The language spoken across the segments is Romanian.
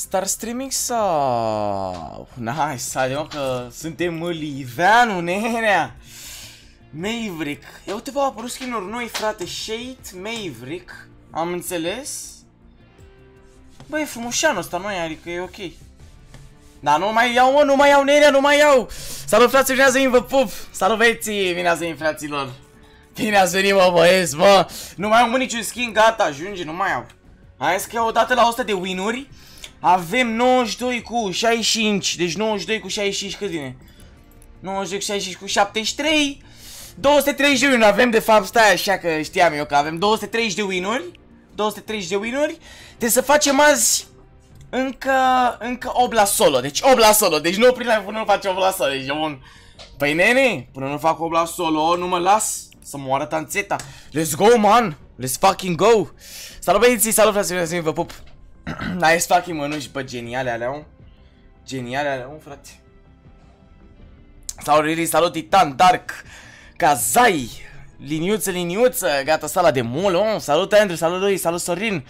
Star streaming sau... Nice, hai mă că suntem Liveanu, nenea! Maverick. Ia uite, v-au apărut skin noi, frate. Shade, Maverick. Am înțeles? Băi, e frumușeanul ăsta, nu adică e ok. Dar nu mai iau, mă, nu mai iau, nenea, nu mai iau! Salut, frații, bine ați venit, vă pup! Salut, băieții, bine ați venit, fraților! Bine ați venit, mă, băieți, mă! Nu mai am niciun skin, gata, ajunge, nu mai au. Hai să că odată la 100 de win-uri avem 92 cu 65, deci 92 cu 65 cât vine? 92 cu 65 cu 73 230 de win avem de fapt, stai așa că știam eu că avem 230 de win-uri 230 de win-uri. Trebuie să facem azi încă, încă 8 la solo, deci 8 la solo, deci nu oprim la până nu facem 8 la solo, deci e bun. Păi nene, până nu fac 8 la solo, nu mă las să moară tanțeta. Let's go man, let's fucking go. Salut băieții, salut frații, vă pup Nice fucking mănânci, bă, geniale alea, Geniale alea, frate. Salut Riri, salut Titan, Dark Kazai Liniuță, liniuță, gata sala de mul, oh, salut Andrew, salut lui, salut Sorin.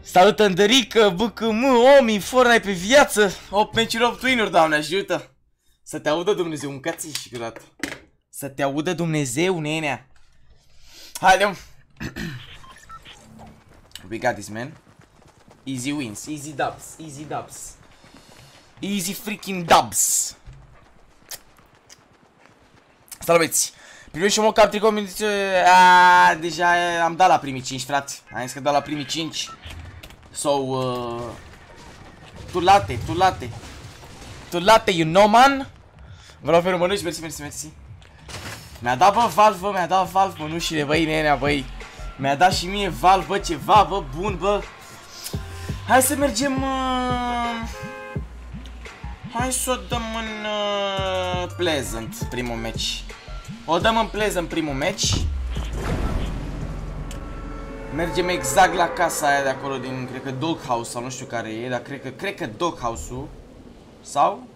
Salut Andărică, BKM, Omi, Fortnite pe viață. 8 meciuri 8 win doamne, ajută. Să te audă Dumnezeu, un și câteodată Să te audă Dumnezeu, nenea. Haide We got this, man Easy wins, easy dubs, easy dubs Easy freaking dubs Salut băieți Primim și un cap tricou Aaaa, deja am dat la primii 5, frate. Am zis că dat la primii 5. So, uh, tulate, tulate. Tulate, you know, man? Vreau pe mănânci, mersi, mersi, mersi. Mi-a dat, bă, valvă, mi-a dat valvă, mănușile, băi, nenea, băi. Mi-a dat și mie valvă, ceva, bă, bun, bă. Hai să mergem... Uh... Hai să o dăm în uh, Pleasant, primul meci. O dăm în plez în primul match. Mergem exact la casa aia de acolo din, cred că Doghouse sau nu știu care e, dar cred că, cred că Doghouse-ul. Sau?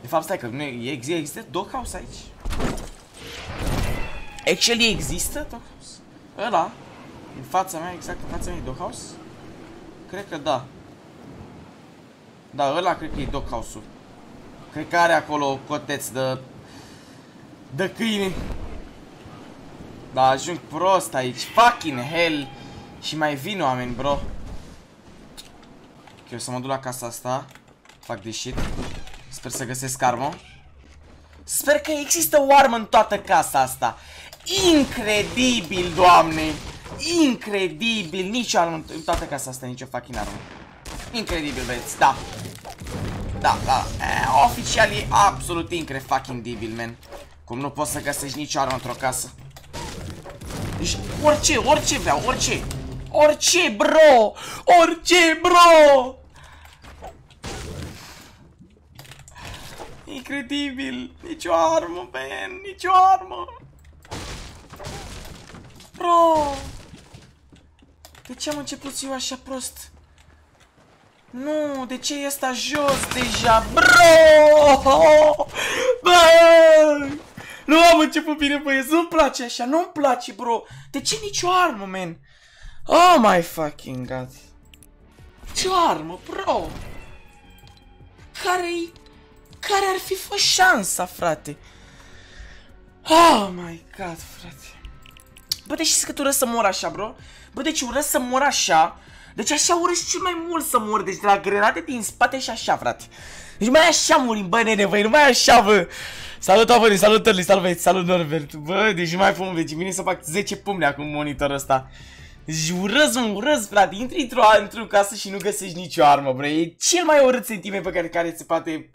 De fapt, stai că nu e, există, există Doghouse aici? Actually există Doghouse? Ăla? În fața mea, exact în fața mea e Doghouse? Cred că da. Da, ăla cred că e Doghouse-ul. Cred că are acolo coteț de de câine. Da, ajung prost aici. Fucking hell. Și mai vin oameni, bro. Ok, o să mă duc la casa asta. Fac de shit. Sper să găsesc armă. Sper că există o armă în toată casa asta. Incredibil, doamne. Incredibil. Nici armă în toată casa asta, nicio fucking armă. Incredibil, băieți. Da. Da, da. Eh, oficial e absolut incredibil, man. Cum nu poți să găsești nicio armă într-o casă? Deci, orice, orice vreau, orice. Orice, bro! Orice, bro! Incredibil! Nici o armă, man! Nici o armă! Bro! De ce am început eu așa prost? Nu, de ce e asta jos deja? Bro! Bă! Nu am început bine, băieți, nu-mi place așa, nu-mi place, bro. De ce nicio armă, man? Oh my fucking god. Ce armă, bro? Care-i... Care ar fi fost șansa, frate? Oh my god, frate. Bă, deci știți că tu urăsc să mor așa, bro? Bă, deci urăsc să mor așa. Deci așa urăsc cel mai mult să mor. Deci de la grenade din spate și așa, frate. Deci mai așa murim, bă, nene, băi, nu mai așa, bă. Salut, Avani, salut, Tărli, salut, băieți, salut, Norbert. Bă, deci mai pun, deci vine să fac 10 pumne acum monitorul ăsta. Deci urăz, mă, urăz, frate, intri într-o într casă și nu găsești nicio armă, bro. E cel mai urât sentiment pe care, care se poate...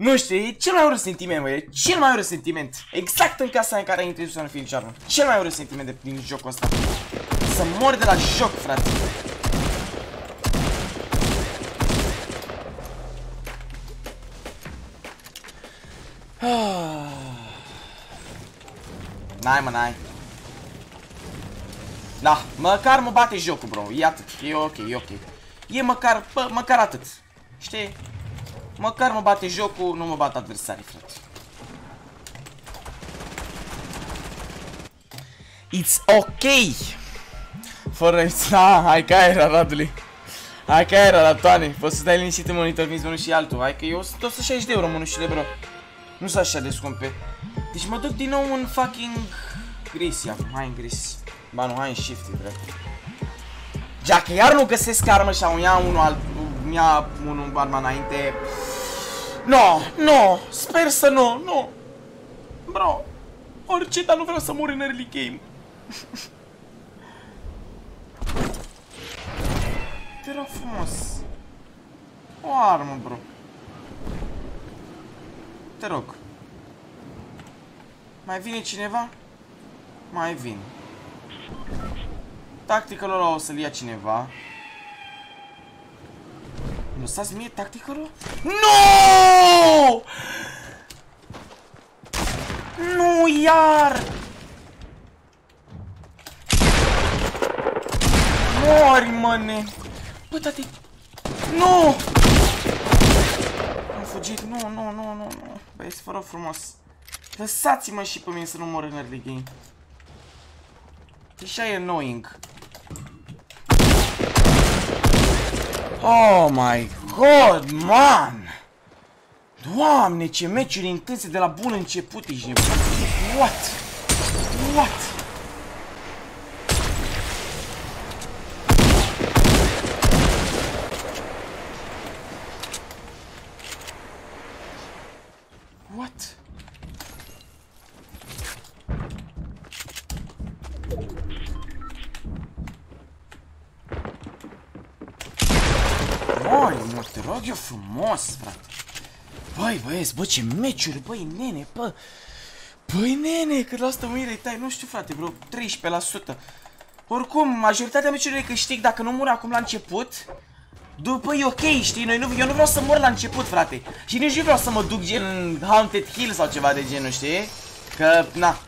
Nu știu, e cel mai urât sentiment, bă, e cel mai urât sentiment. Exact în casa în care intri să nu fie nicio armă. Cel mai urât sentiment de, din jocul ăsta. Să mor de la joc, frate. N-ai, mă, n-ai. Da, măcar mă bate jocul, bro. E atât. E ok, e ok. E măcar, bă, măcar atât. Știi? Măcar mă bate jocul, nu mă bat adversarii, frate. It's ok. Fără... Ah, hai ca era, Radului. Hai că era la toane. Poți să stai liniștit în monitor, vinzi unul și altul. Hai că eu sunt 160 de euro mânușile, bro. Nu sunt așa de scumpe. Deci mă duc din nou în fucking gris, ia. Hai în gris. Ba nu, hai în shift, drept. Dacă iar nu găsesc armă și îmi ia unul alt, îmi ia unul arma înainte. No, no, sper să nu, nu. Bro, orice, dar nu vreau să mor în early game. Te rog frumos. O armă, bro. Te rog. Mai vine cineva? Mai vin. Tactical ăla o să-l ia cineva. Lăsați mie tacticalul? Nu! Nu, iar! Mori, măne! Bă, tati! Nu! Am fugit, nu, nu, nu, nu, nu. Băieți, fără frumos. Lăsați-mă și pe mine să nu mor în early game. Deși e annoying. Oh my god, man! Doamne, ce meciuri intense de la bun început ești nebun. What? What? What? Mori, mă, te rog eu frumos, frate. Băi, băieți, bă, ce meciuri, băi, nene, bă. Băi, nene, cât la asta mă tai, nu știu, frate, vreo 13%. Oricum, majoritatea meciurilor câștig dacă nu mor acum la început. După e ok, știi, Noi nu, eu nu vreau să mor la început, frate. Și nici nu vreau să mă duc gen Haunted Hill sau ceva de genul, știi? Că, na.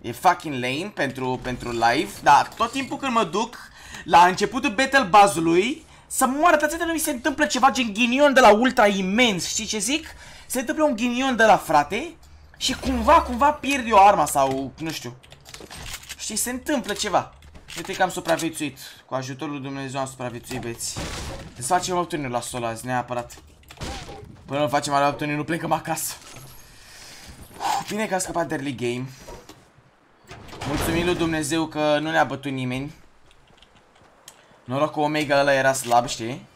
E fucking lame pentru, pentru live, dar tot timpul când mă duc la începutul battle bazului, să moară atâta nu mi se întâmplă ceva gen ghinion de la ultra imens, știi ce zic? Se întâmplă un ghinion de la frate și cumva, cumva pierd eu arma sau, nu știu. Știi, se întâmplă ceva. Uite că am supraviețuit. Cu ajutorul lui Dumnezeu am supraviețuit, beți. Să facem 8 la solo azi, neapărat. Până nu facem ale 8 nu plecăm acasă. Bine că a scăpat de early game. Mulțumim lui Dumnezeu că nu ne-a bătut nimeni. Noroc că Omega ăla era slab, știi?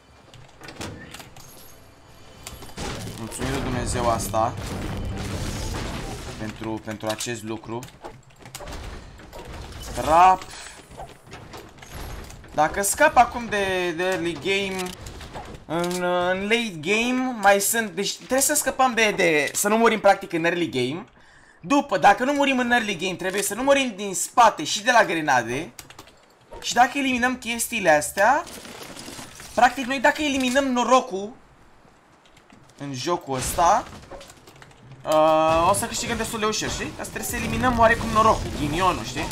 Mulțumim lui Dumnezeu asta. Pentru, pentru acest lucru. Trap. Dacă scap acum de, de early game, în, în late game mai sunt... Deci trebuie să scăpăm de, de... Să nu murim practic în early game. După, dacă nu murim în early game, trebuie să nu murim din spate și de la grenade. Și dacă eliminăm chestiile astea, practic noi dacă eliminăm norocul în jocul ăsta, uh, o să câștigăm destul de ușor, știi? Asta trebuie să eliminăm oarecum norocul, ghinionul, știi?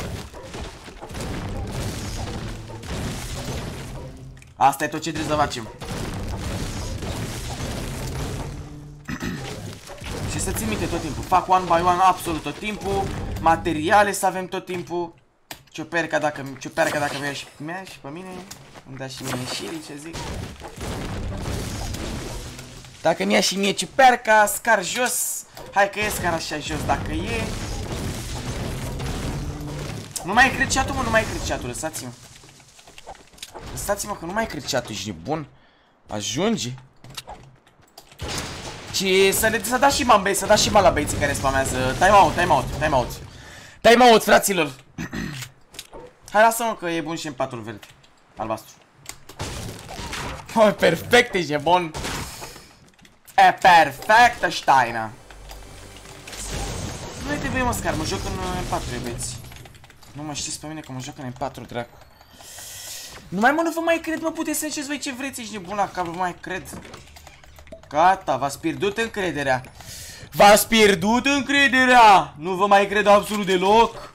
Asta e tot ce trebuie să facem. Și să țin minte tot timpul. Fac one by one absolut tot timpul. Materiale să avem tot timpul. Ciuperca dacă, ciuperca dacă vrea și mea și pe mine. Îmi da și mie șirii, ce zic. Dacă mi-a și mie ciuperca, scar jos. Hai că e scar așa jos dacă e. Nu mai cred chat-ul, mă, nu mai cred chat-ul, lăsați-mă. Lăsați-mă că nu mai cred chat-ul, ești nebun. Ajunge. Și să, ne, să dați și bani, să dați și bani la băieții care spamează. Time out, time out, time out. Time out, fraților. Hai, lasă-mă că e bun și în patul verde. Albastru. Oh, perfect, ești bun. E perfectă, Steina. Nu trebuie mă scar, mă joc în M4, băieți. Nu mă știți pe mine că mă joc în M4, dracu. Nu mai mă, nu vă mai cred, mă, puteți să înceți voi ce vreți, ești nebun la cap, nu mai cred. Gata, v-ați pierdut încrederea. V-ați pierdut încrederea! Nu vă mai cred absolut deloc.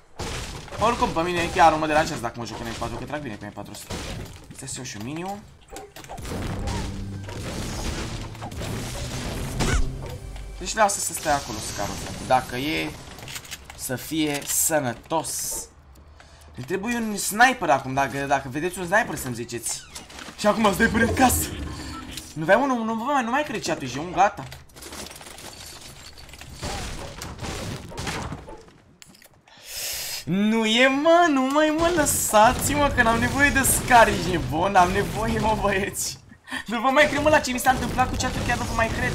Oricum, pe mine chiar nu mă deranjează dacă mă joc în M4, că trag bine pe M400. Stai să iau și un miniu. Deci lasă să stai acolo scarul ăsta. Dacă e să fie sănătos. Ne trebuie un sniper acum, dacă, dacă vedeți un sniper să-mi ziceți. Și acum stai până în casă. Nu vei unul, nu, mai, nu mai cred ce atunci, e un gata. Nu e mă, nu mai mă lăsați-mă că n-am nevoie de scari, e bun, am nevoie mă băieți. Nu vă mai cred mă la ce mi s-a întâmplat cu ceatul, chiar nu vă mai cred.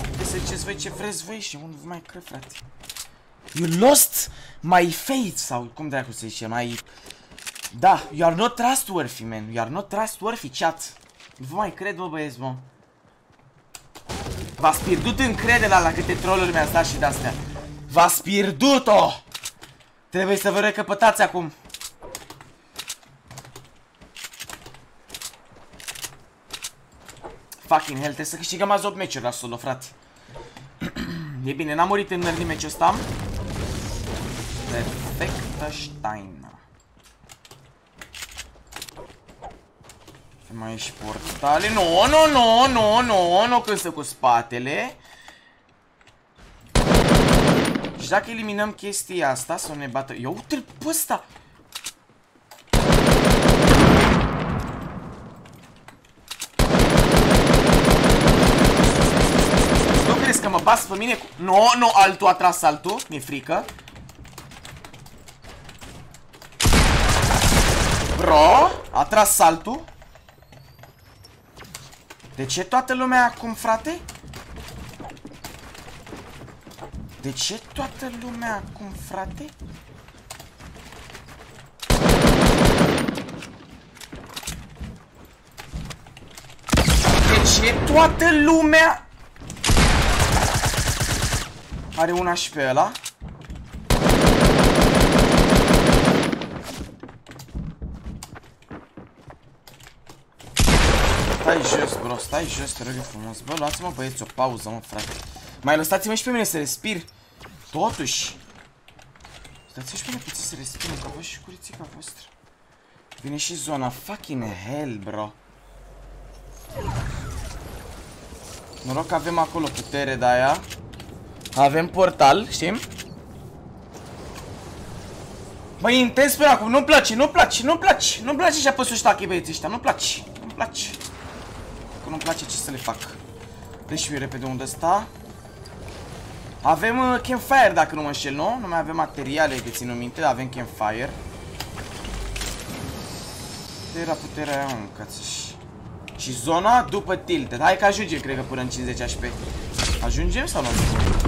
Trebuie să ziceți voi ce vreți voi și nu vă mai cred frate. You lost my faith sau cum dracu se zice, mai... Da, you are not trustworthy, man. You are not trustworthy, chat. Nu vă mai cred, bă, băieți, mă. V-ați pierdut încrederea la câte trolluri mi-ați dat și de-astea. V-ați pierdut-o! Trebuie să vă recăpătați acum. Fucking hell, trebuie să câștigăm azi 8 meciuri la solo, frate. e bine, n-am murit în early meciul ăsta. Perfectă Stein. Mai aici portale. Nu, nu, nu, nu, nu, nu când cu spatele. Și dacă eliminăm chestia asta, să ne bată... Ia uite-l pe ăsta! Nu crezi că mă bas pe mine cu... Nu, no, nu, no, altul a tras altul. Mi-e frică. Bro, a tras saltul. De ce toată lumea acum, frate? De ce toată lumea acum, frate? De ce toată lumea are una și pe ăla? Stai jos, bro, stai jos, te rog eu frumos Bă, luați-mă băieți o pauză, mă, frate Mai lăsați-mă și pe mine să respir. Totuși. Stați și pe mine puțin să respir Că văd și curițica voastră. Vine și zona fucking hell, bro. Noroc că avem acolo putere de aia. Avem portal, știm? Măi, intens pe acum, nu-mi place, nu-mi place, nu-mi place. Nu-mi place și apăsul ștachii băieții ăștia, nu-mi place Nu-mi place. Că nu-mi place ce să le fac. Deci eu repede unde sta avem uh, campfire dacă nu mă înșel, nu? Nu mai avem materiale de ținut minte, avem campfire. De era puterea aia, mă, cațăși. Și zona după tilted. Hai că ajungem, cred că până în 50 HP. Ajungem sau nu ajungem?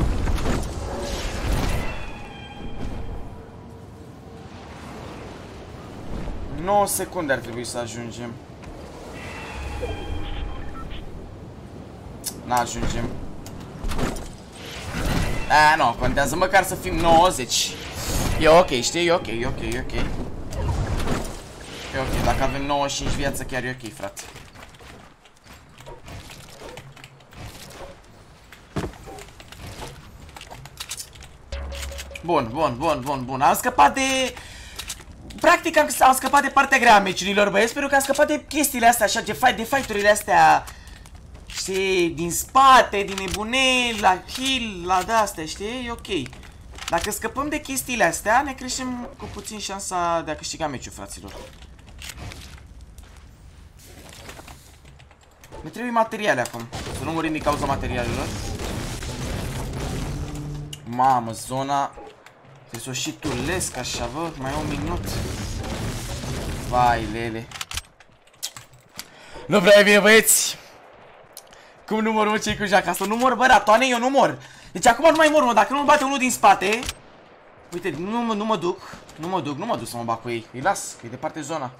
Nouă secunde ar trebui să ajungem. N-ajungem. A, nu, contează măcar să fim 90. E ok, știi? E ok, e ok, e ok. E ok, dacă avem 95 viață chiar e ok, frate. Bun, bun, bun, bun, bun. Am scăpat de... Practic am, am scăpat de partea grea a meciurilor, băieți. Sper că am scăpat de chestiile astea, așa, de, fight, de fight-urile astea știi, din spate, din nebuneli, la heal, la de-astea, știi? E ok. Dacă scăpăm de chestiile astea, ne creștem cu puțin șansa de a câștiga meciul, fraților. Ne trebuie materiale acum. Să nu murim din cauza materialelor. Mamă, zona... Trebuie să o și tulesc așa, vă. Mai e un minut. Vai, lele. Nu prea e bine, băieți. Cum număr, mă, cei cu jaca asta? Număr, bă, ratoane, eu număr. Deci acum nu mai mor, mă, dacă nu mă bate unul din spate... Uite, nu, mă, nu mă duc. Nu mă duc, nu mă duc să mă bag cu ei. Îi las, că e departe zona.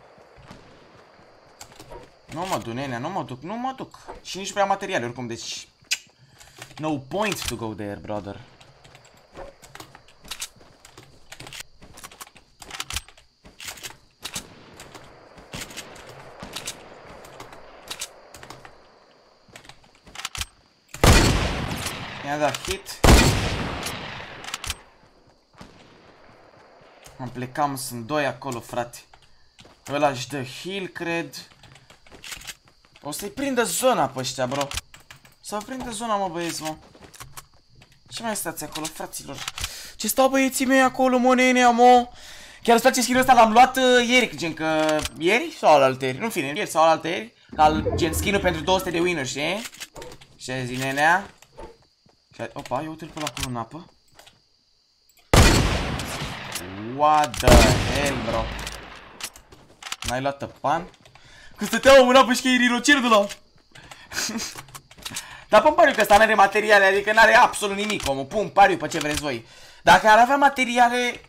Nu mă duc, nenea, nu mă duc, nu mă duc. Și nici prea materiale, oricum, deci... No point to go there, brother. Mi-a dat hit. Am plecat, sunt doi acolo, frate. Ăla își dă heal, cred. O să-i prindă zona pe ăștia, bro. Să prindă zona, mă, băieți, mă. Ce mai stați acolo, fraților? Ce stau băieții mei acolo, mă, nenea, mă? Chiar îți place skin ăsta, l-am luat uh, ieri, gen că... Ieri sau alaltă ieri? Nu, în fine, ieri sau alaltă ieri. Al, gen skin pentru 200 de winner, știi? Ce zi, nenea? Opa, eu uite-l pe la acolo în apă. What the hell, bro? N-ai luat tăpan? Că stăteau în apă și că e rinocer de la... Dar pun pariu că ăsta n-are materiale, adică n-are absolut nimic, omul. Pun pariu pe ce vreți voi. Dacă ar avea materiale...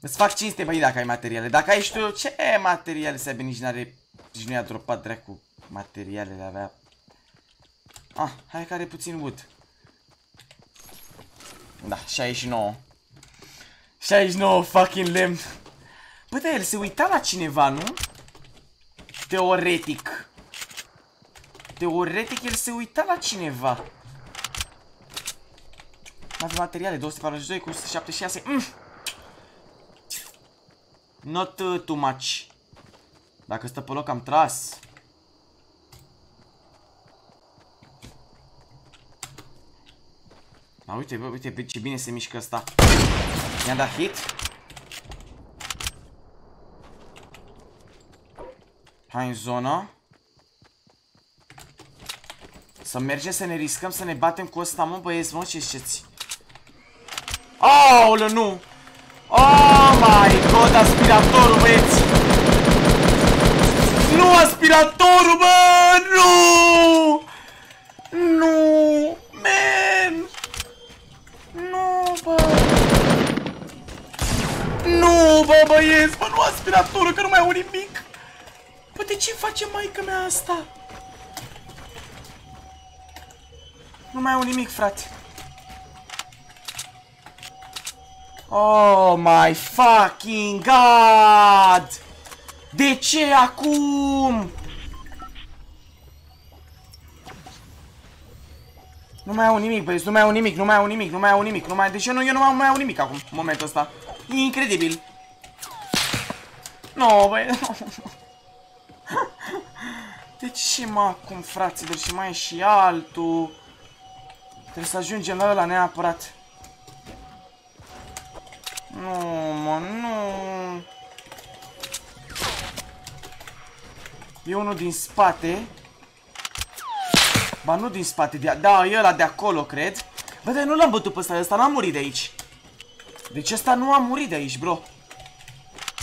Îți fac cinste, băi, dacă ai materiale. Dacă ai, știu ce materiale să aibă, nici n-are... Nici nu i-a dropat dracu materialele avea. Ah, hai care puțin wood. Da, 69. 69 fucking lemn. Bă, dar el se uita la cineva, nu? Teoretic. Teoretic el se uita la cineva. Nu avem materiale, 242 cu 176. Mm. Not uh, too much. Dacă stă pe loc am tras. A, uite, bă, uite ce bine se mișcă ăsta. I-am dat hit. Hai în zonă. Să mergem să ne riscăm să ne batem cu ăsta, mă, băieți, mă, ce știți? Aoleu, nu! Oh my god, aspiratorul, băieți! Nu aspiratorul, bă! Nu! Nu! Man! Nu, bă! Nu, bă, băieți, bă, nu aspiratorul, că nu mai au nimic! Bă, de ce face maica mea asta? Nu mai au nimic, frate. Oh my fucking god! De ce acum? Nu mai au nimic, băieți, nu mai au nimic, nu mai au nimic, nu mai au nimic, nu mai... De ce nu? Eu nu mai, mai au nimic acum, în momentul ăsta. E incredibil. No, băi, no. De ce, mă, acum, fraților, și mai e și altul? Trebuie să ajungem la ăla neapărat. Nu, mă, nu. E unul din spate. Ba, nu din spate, de da, e ăla de acolo, cred. Bă, dar nu l-am bătut pe ăsta, ăsta n-a murit de aici. Deci ăsta nu a murit de aici, bro.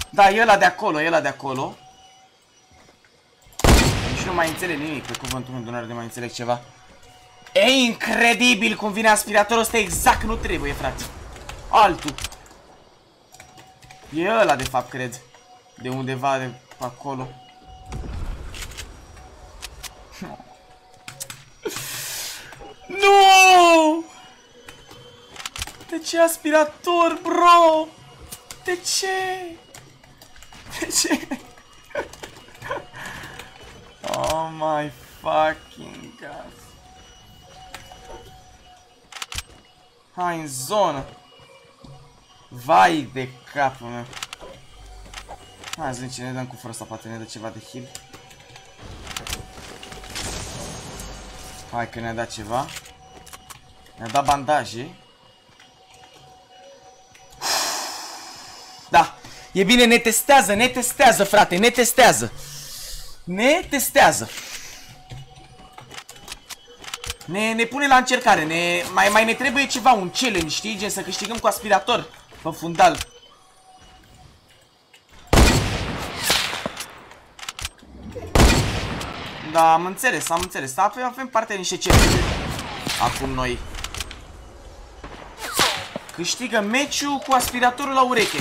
Da, e ăla de acolo, e ăla de acolo. Nici nu mai înțeleg nimic, pe cuvântul meu, nu de mai înțeleg ceva. E incredibil cum vine aspiratorul ăsta exact nu trebuie, frate. Altul. E ăla, de fapt, cred. De undeva de acolo. Nu! De ce aspirator, bro? De ce? De ce? Oh my fucking god. Hai în zonă. Vai de capul meu. Hai să ce ne dăm cu fără asta, poate ne dă ceva de heal. Hai că ne-a dat ceva. Ne-a dat bandaje. Da. E bine, ne testează, ne testează, frate, ne testează. Ne testează. Ne, ne pune la încercare, ne, mai, mai ne trebuie ceva, un challenge, știi? Gen să câștigăm cu aspirator pe fundal. Da, am înțeles, am înțeles. Avem, avem parte de niște challenge acum noi. Câștigă meciul cu aspiratorul la ureche.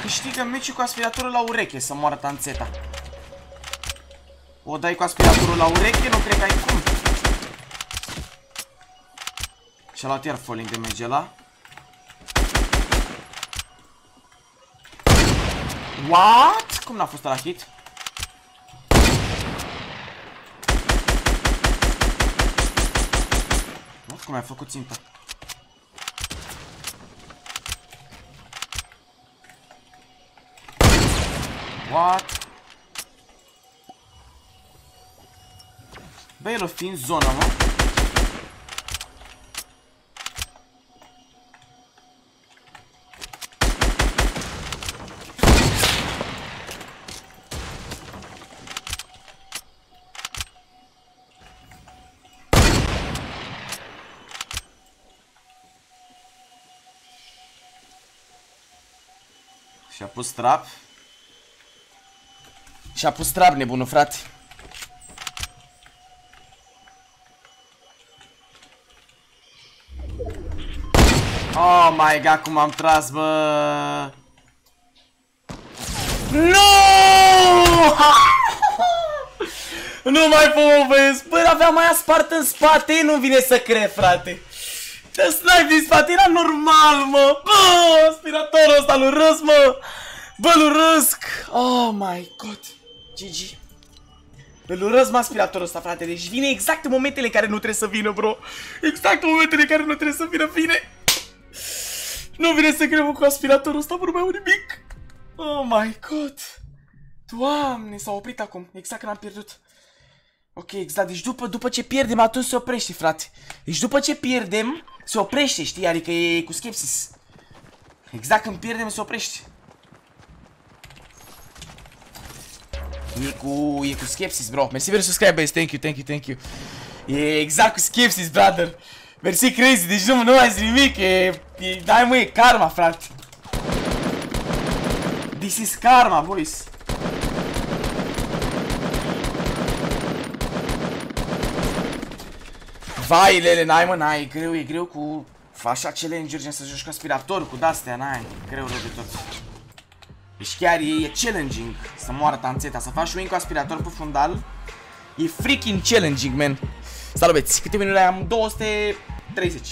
câștigă meciul cu aspiratorul la ureche să moară tanțeta. O dai cu aspiratorul la ureche, nu cred că ai cum. Și-a luat iar falling damage ăla. What? Cum n-a fost la hit? What? Cum ai făcut ținta? What? Băi, el o fi în zonă, mă. Și-a pus trap. Și-a pus trap, nebunul, frate. Oh my god, cum am tras, bă! Nu! nu mai povesc! Bă, avea mai spart în spate, nu vine să cred, frate! Te snipe din spate, era normal, mă! Bă, aspiratorul ăsta lui Râs, mă! Bă, lui Râsc! Oh my god! GG! Îl urăz mă aspiratorul ăsta, frate, deci vine exact în momentele în care nu trebuie să vină, bro! Exact în momentele în care nu trebuie să vină, vine! Nu vine să cred cu aspiratorul ăsta, nu mai nimic! Oh my god! Doamne, s-a oprit acum, exact când am pierdut. Ok, exact, deci după, după ce pierdem atunci se oprește, frate. Deci după ce pierdem, se oprește, știi? Adică e cu skepsis. Exact când pierdem se oprește. E cu, e cu skepsis, bro. Mersi pentru subscribers, thank you, thank you, thank you. E exact cu skepsis, brother. Mersi crazy, deci nu, nu mai zic nimic, e, e, dai mă, e karma, frate. This is karma, boys. Vai, Lele, n-ai mă, n-ai, e greu, e greu cu așa challenge-uri, gen să joci cu aspirator, cu de-astea, n-ai, greu rău de tot. Deci chiar e, e challenging să moară tanțeta, să faci win cu aspirator pe fundal, e freaking challenging, man. Salut, beți, câte minute am? 230.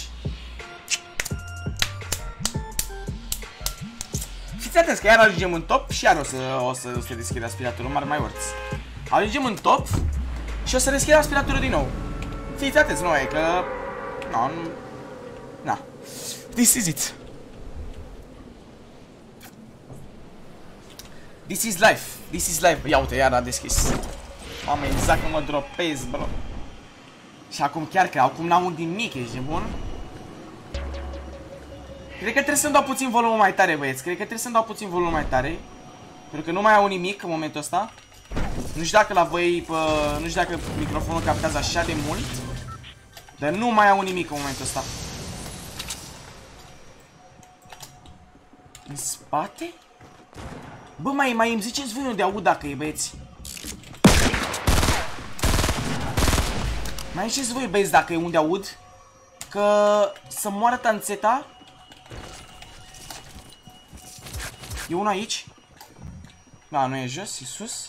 Fiți atenți că iar ajungem în top și iar o să, o să, o să deschid aspiratorul, mare mai words. Ajungem în top și o să deschid aspiratorul din nou. Fiți atenți, nu e că... No, nu... Na. This is it. This is life. This is life. Ia uite, iar a deschis. Mamă, exact cum mă dropez, bro. Și acum chiar că acum n-am nimic, ești bun? Cred că trebuie să-mi dau puțin volumul mai tare, băieți. Cred că trebuie să-mi dau puțin volumul mai tare. Pentru că nu mai au nimic în momentul ăsta. Nu știu dacă la voi, pă, nu știu dacă microfonul captează așa de mult. Dar nu mai au nimic în momentul ăsta. În spate? Bă, mai, mai îmi ziceți voi unde aud dacă e, băieți. Mai ziceți voi, băieți, dacă e unde aud. Că să moară tanțeta. E una aici? Da, nu e jos, e sus.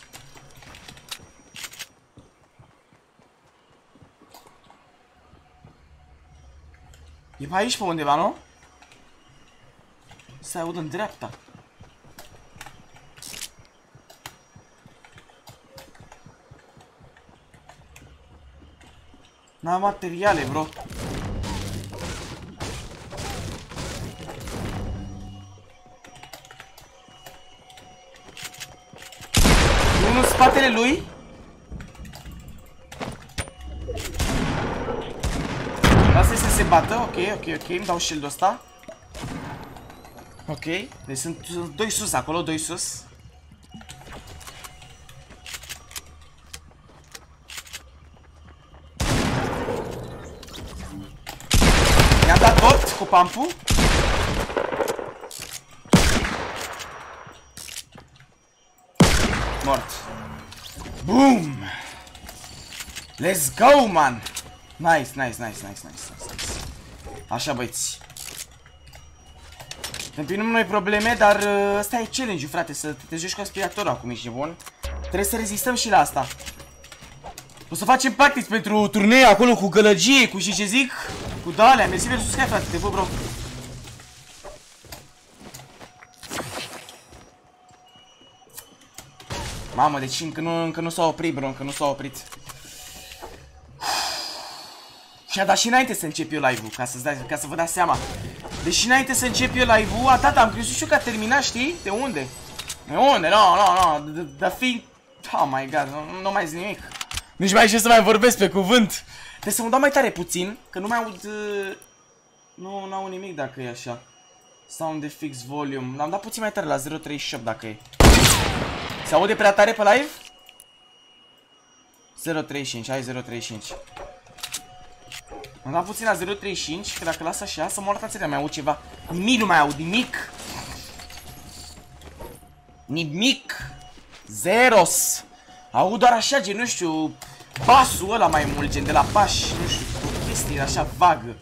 E pe aici pe undeva, nu? Se aud în dreapta. N-am materiale, bro. Unul în lui. Lasă să se bată, ok, ok, ok, îmi dau shield-ul ăsta. Ok, deci sunt, sunt doi sus acolo, doi sus. I-am dat tot cu pampul. Mort. Boom! Let's go, man! Nice, nice, nice, nice, nice, nice. Așa, băieți. Întâlnim noi probleme, dar uh, ăsta e challenge frate, să te joci cu aspiratorul acum, ești bun. Trebuie să rezistăm și la asta. O să facem practici pentru turnee acolo cu gălăgie, cu și ce zic, cu dalea. Mersi versus Sky, frate, te văd, bro. Mamă, deci încă nu, încă nu s-a oprit, bro, încă nu s-a oprit. Și a dat și înainte să încep eu live-ul, ca, să ca să vă dați seama. Deci înainte să încep eu live-ul, atât am crezut și eu că a terminat, știi? De unde? De unde? No, no, no, de, de fi... Oh my god, nu, nu mai zic nimic. Nici mai știu să mai vorbesc pe cuvânt. Trebuie să mă dau mai tare puțin, că nu mai aud... Uh, nu, nu au nimic dacă e așa. Sound fix volume. L-am dat puțin mai tare la 0.38 dacă e. Se aude prea tare pe live? 0.35, hai 0.35. Am dat puțin la 0.35, că dacă las așa, să moară tațele, mai aud ceva. Nimic nu mai aud, nimic. Nimic. Zeros. Aud doar așa, gen, nu știu, basul ăla mai mult, gen de la pași, nu știu, o chestie așa vagă.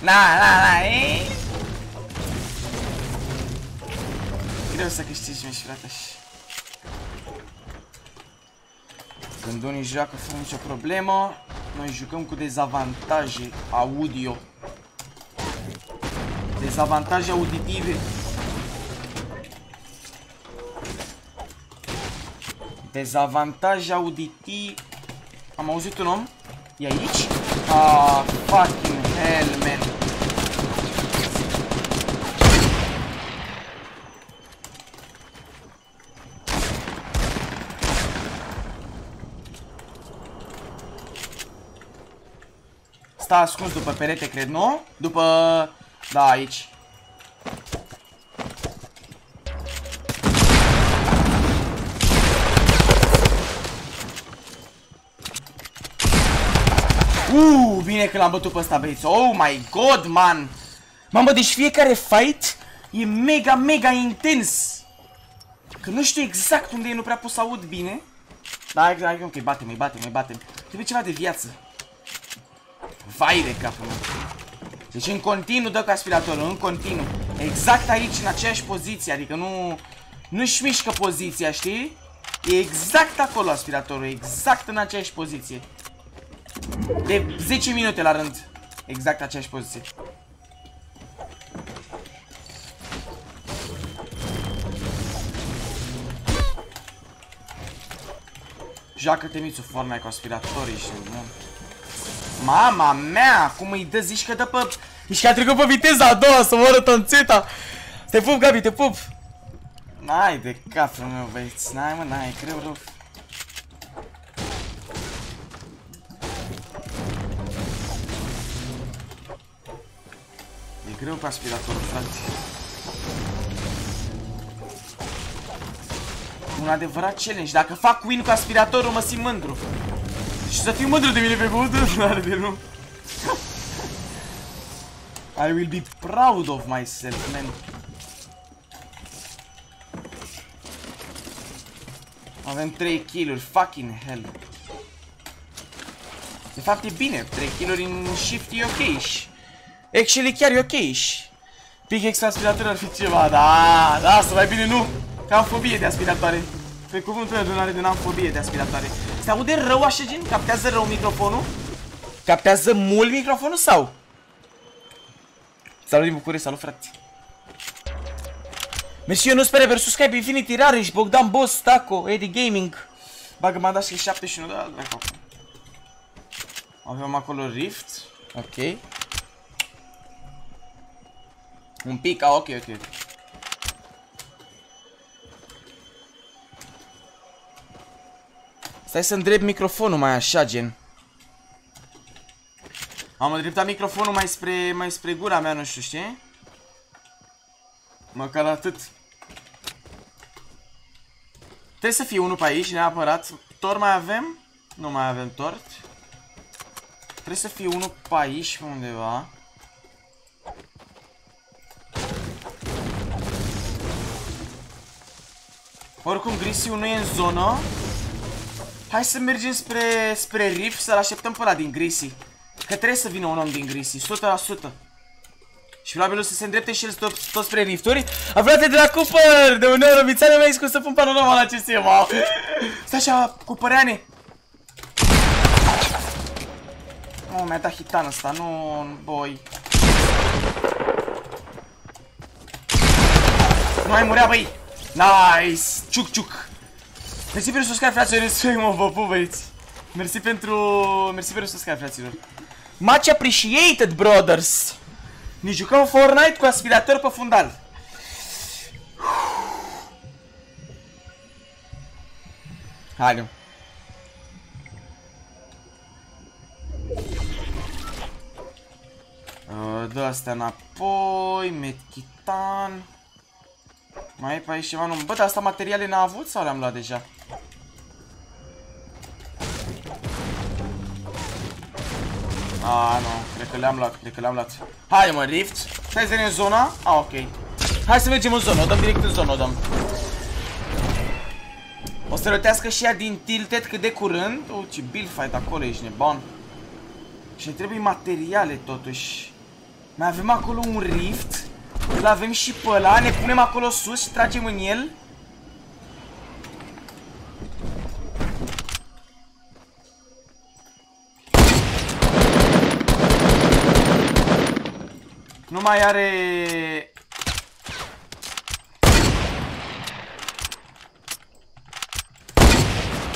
Na, na, na, e? Greu să câștigi, mici frate. Când unii joacă fără nicio problemă, noi jucăm cu dezavantaje audio. Dezavantaje auditive. Dezavantaje auditive. Am auzit un om? E aici? Ah, fucking hell, man. Sta ascuns după perete, cred, nu? După... Da, aici. Uuu, bine că l-am bătut pe ăsta, băieți. Oh my god, man. Mamă, deci fiecare fight e mega, mega intens. Că nu știu exact unde e, nu prea pot să aud bine. Da, exact, ok, bate-mi, bate-mi, bate-mi. Trebuie ceva de viață. Vai de capul meu. Deci în continuu dă cu aspiratorul, în continuu. Exact aici, în aceeași poziție, adică nu... Nu-și mișcă poziția, știi? E exact acolo aspiratorul, exact în aceeași poziție. De 10 minute la rând. Exact aceeași poziție. Joacă-te mițu forma cu aspiratorii și... Nu? Mama mea, cum îi dă, zici că dă pe... Zici că a trecut pe viteza a doua să moară tonțeta. Te pup, Gabi, te pup. N-ai de capul meu, băieți. N-ai, mă, n-ai, greu rău. E greu cu aspiratorul, frate. Un adevărat challenge. Dacă fac win cu aspiratorul, mă simt mândru. Și să fiu mândru de mine pe cuvântul, nu are de nu. I will be proud of myself, man. Avem 3 kill-uri, fucking hell. De fapt e bine, 3 kill-uri în shift e ok -și. Actually chiar e ok -și. Pickaxe aspirator ar fi ceva, da, da, să mai bine nu. Că am fobie de aspiratoare. Pe cuvântul meu, are de n-am fobie de aspiratoare. Se aude rău așa gen? Captează rău microfonul? Captează mult microfonul sau? Salut din București, salut frate. Mersi eu nu spere versus Skype Infinity Rarish, Bogdan Boss, Taco, Eddie Gaming. Bagă m-a dat și 71 de dracu. Avem acolo Rift. Ok. Un pic, ah, ok, ok. Stai să îndrept microfonul mai așa, gen. Am îndreptat microfonul mai spre, mai spre gura mea, nu știu, știi? Măcar atât. Trebuie să fie unul pe aici, neapărat. Tort mai avem? Nu mai avem tort. Trebuie să fie unul pe aici, pe undeva. Oricum, Grisiu nu e în zonă. Hai să mergem spre, spre Rift să-l așteptăm pe ăla din Grisi. Că trebuie să vină un om din Grisi, 100%. Și probabil o să se îndrepte și el tot, tot spre rifturi. Aflate de la Cooper! De un euro, mițarea mea scos să pun panorama la CSM. Wow. Stai așa, Coopăreane. Oh, mi-a dat hitan ăsta, nu, boy. Nu mai murea, băi! Nice! Ciuc, ciuc! Mersi pentru subscribe, fraților, să mă vă pup, băieți. Mersi pentru... Mersi pentru subscribe, fraților. Much appreciated, brothers! Ne jucăm Fortnite cu aspirator pe fundal. Haide. Uh, dă astea înapoi, medchitan. Mai e pe aici ceva? Nu. Bă, dar asta materiale n-a avut sau le-am luat deja? Ah, nu, cred că le-am luat, cred că le-am luat. Hai mă, Rift. Stai să în zona? Ah, ok. Hai să mergem în zonă, o dăm direct în zonă, o dăm. O să rotească și ea din Tilted cât de curând. Oh, ce build fight acolo, ești nebun. Și ne trebuie materiale totuși. Mai avem acolo un rift. Îl avem și pe ăla, ne punem acolo sus și tragem în el. Mai are...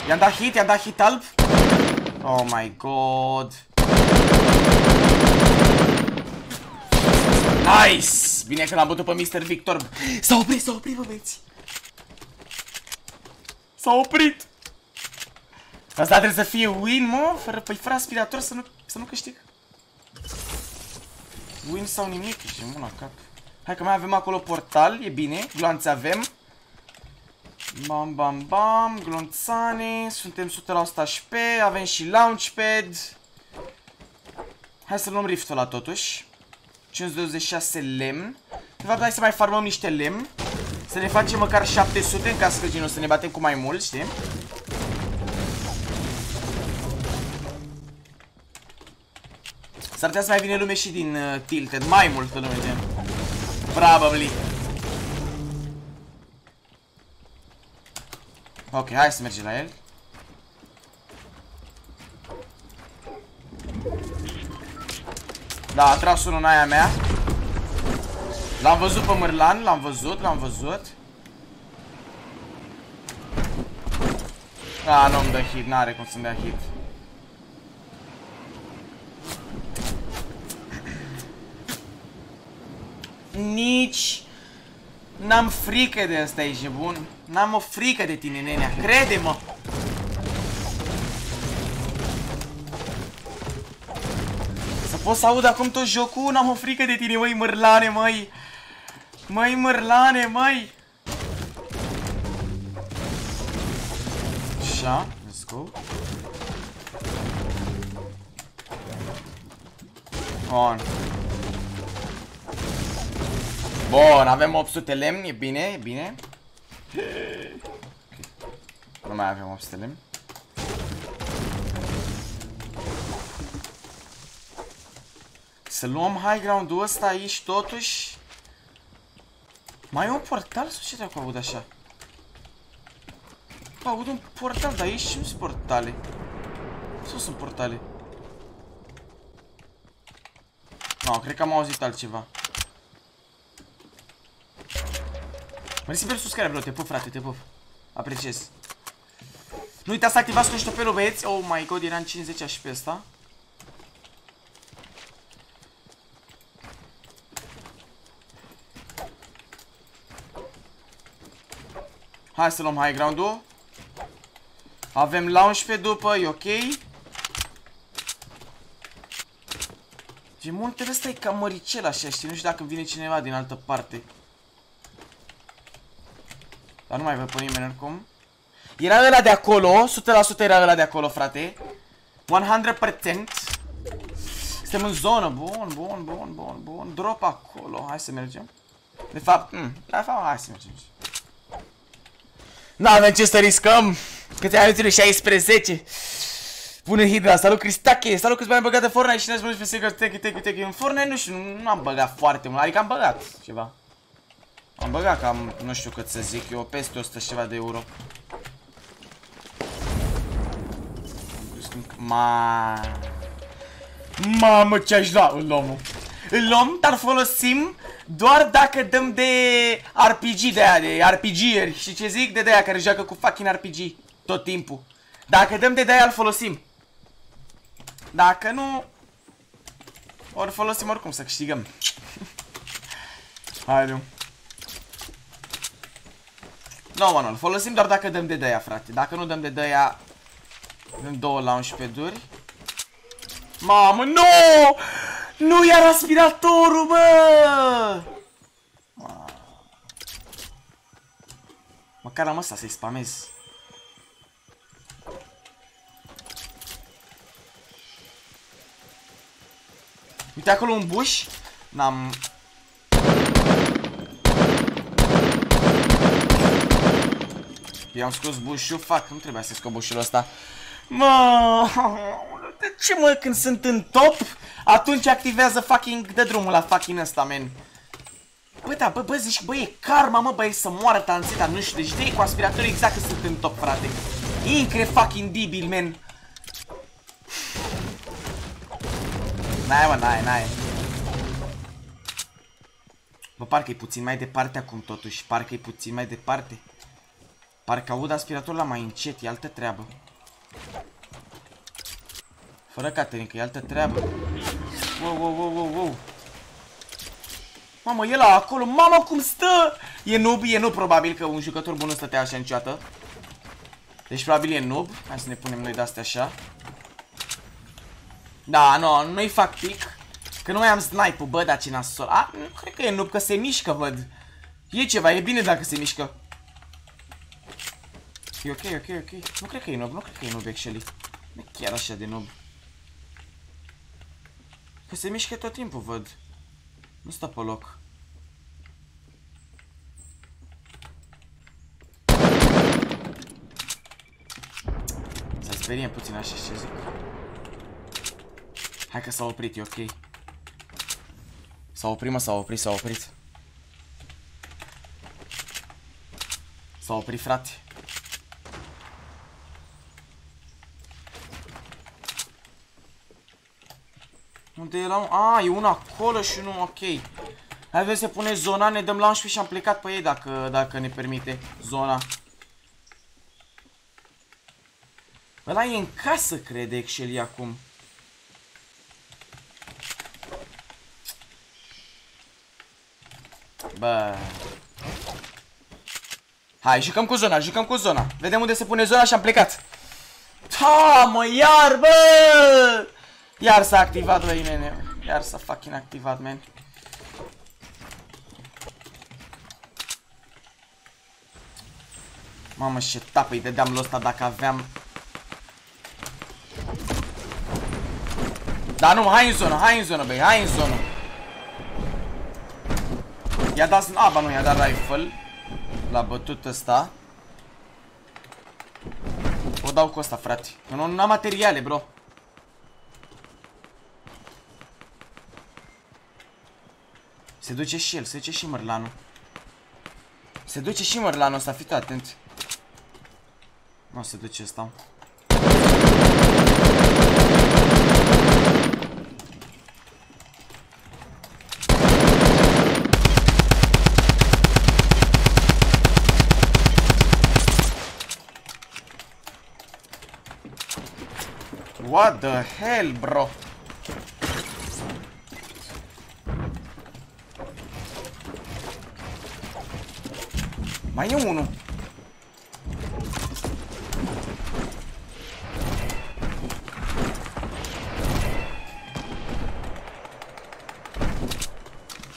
I-am dat hit, i-am dat hit alb. Oh my god. Nice! Bine că l-am bătut pe Mr. Victor. S-a oprit, s-a oprit, bă, băieți. S-a oprit. Asta trebuie să fie win, mă, fără, păi fără aspirator să nu, să nu câștig. Win sau nimic, și mâna cap. Hai că mai avem acolo portal, e bine, gloanțe avem. Bam, bam, bam, glonțane, suntem 100% HP, avem și launchpad. Hai să luăm riftul ăla totuși. 526 lemn. De fapt, hai să mai farmăm niște lemn. Să ne facem măcar 700 în caz că genul să ne batem cu mai mult, știi? S-ar putea să mai vine lume și din uh, Tilted, mai multă lume, gen. Probably. Ok, hai să mergem la el. Da, a tras unul în aia mea. L-am văzut pe Mârlan, l-am văzut, l-am văzut. Da, nu-mi dă hit, n-are cum să-mi dea hit. Nici N-am frică de asta, ești bun? N-am o frică de tine, nenea, crede-mă! Să pot să aud acum tot jocul, n-am o frică de tine, măi, mărlane, măi! Măi, mărlane, măi! Așa, let's go. On. Bun, avem 800 lemn, e bine, e bine. Nu mai avem 800 lemn. Să luăm high ground-ul ăsta aici totuși. Mai e un portal sau ce dracu aud așa? Bă, aud un portal, dar aici nu sunt portale. Sau sunt portale? Nu, no, cred că am auzit altceva. Mersi pentru subscribe, bro, te pup, frate, te pup. Apreciez. Nu uitați să activați conștopelul, băieți. Oh my god, era în 50 și pe ăsta. Hai să luăm high ground-ul. Avem launch pe după, e ok. Ce muntele ăsta e cam măricel așa, știi? Nu știu dacă vine cineva din altă parte. Dar nu mai văd pe nimeni oricum. Era ăla de acolo, 100% era ăla de acolo, frate. 100%. Suntem în zonă, bun, bun, bun, bun, bun. Drop acolo, hai să mergem. De fapt, mm, de fapt, hai să mergem. Nu avem ce să riscăm. Câte minutele 16. Bună Hidra, salut Cristache, salut câți mai am băgat de Fortnite și ne-ați pe Secret Tech, Tech, Tech. În Fortnite nu știu, nu am băgat foarte mult, adică am băgat ceva. Am băgat cam, nu știu cât să zic eu, peste 100 ceva de euro. Ma... Mamă, ce-aș da, îl luăm. Îl luăm, dar folosim doar dacă dăm de RPG de aia, de RPG-eri. Și ce zic? De de aia care joacă cu fucking RPG tot timpul. Dacă dăm de de aia, îl folosim. Dacă nu... Ori folosim oricum să câștigăm. Haide. No, mă, nu, folosim doar dacă dăm de dăia, frate. Dacă nu dăm de dăia, dăm două launchpad-uri. Mamă, nu! Nu iar aspiratorul, bă! Măcar am asta să-i spamez. Uite acolo un buș. N-am... Eu am scos bușul, fac, nu trebuia să scot bușul ăsta. Mă, de ce mă, când sunt în top, atunci activează fucking, de drumul la fucking ăsta, man. Bă, da, bă, bă, zici, bă, e karma, mă, bă, e să moară tanțeta, nu știu, deci de cu aspiratorul exact că sunt în top, frate. Incre fucking debil, man. N-ai, mă, n-ai, n-ai. Bă, parcă e puțin mai departe acum, totuși, parcă e puțin mai departe. Parcă aud aspiratorul la mai încet, e altă treabă. Fără Caterin, că e altă treabă. Wow, wow, wow, wow, wow. Mamă, e la acolo, mamă cum stă! E noob, e noob probabil că un jucător bun nu stătea așa niciodată. Deci probabil e noob. Hai să ne punem noi de-astea așa. Da, nu, nu-i fac pic. Că nu mai am snipe-ul, bă, dar ce nasol. A, nu cred că e noob, că se mișcă, văd. E ceva, e bine dacă se mișcă. E ok, ok, ok. Nu cred că e noob, nu cred că e noob, actually. Nu e chiar așa de noob. Că se mișcă tot timpul, văd. Nu stă pe loc. Să speriem puțin așa ce zic. Hai că s-a oprit, e ok. S-a oprit, mă, s-a oprit, s-a oprit. S-a oprit, frate. Unde era un... A, e unul acolo și unul ok. Hai vedem să pune zona, ne dăm launch și am plecat pe ei dacă, dacă ne permite zona. Ăla e în casă, crede Excel acum. Bă. Hai, jucăm cu zona, jucăm cu zona. Vedem unde se pune zona și am plecat. Ha, mă, iar, bă! Iar s-a activat, băi, nene. Iar s-a fucking activat, man. Mamă, ce tapă îi dădeam lui ăsta dacă aveam... Da, nu, hai în zonă, hai în zonă, băi, hai în zonă. I-a dat... A, ba nu, i-a dat rifle. L-a bătut ăsta. O dau cu ăsta, frate. Nu, nu am materiale, bro. Se duce și el, se duce și mărlanul. Se duce și mărlanul ăsta, fiți atent. Nu se duce ăsta. What the hell, bro? Mai e unul.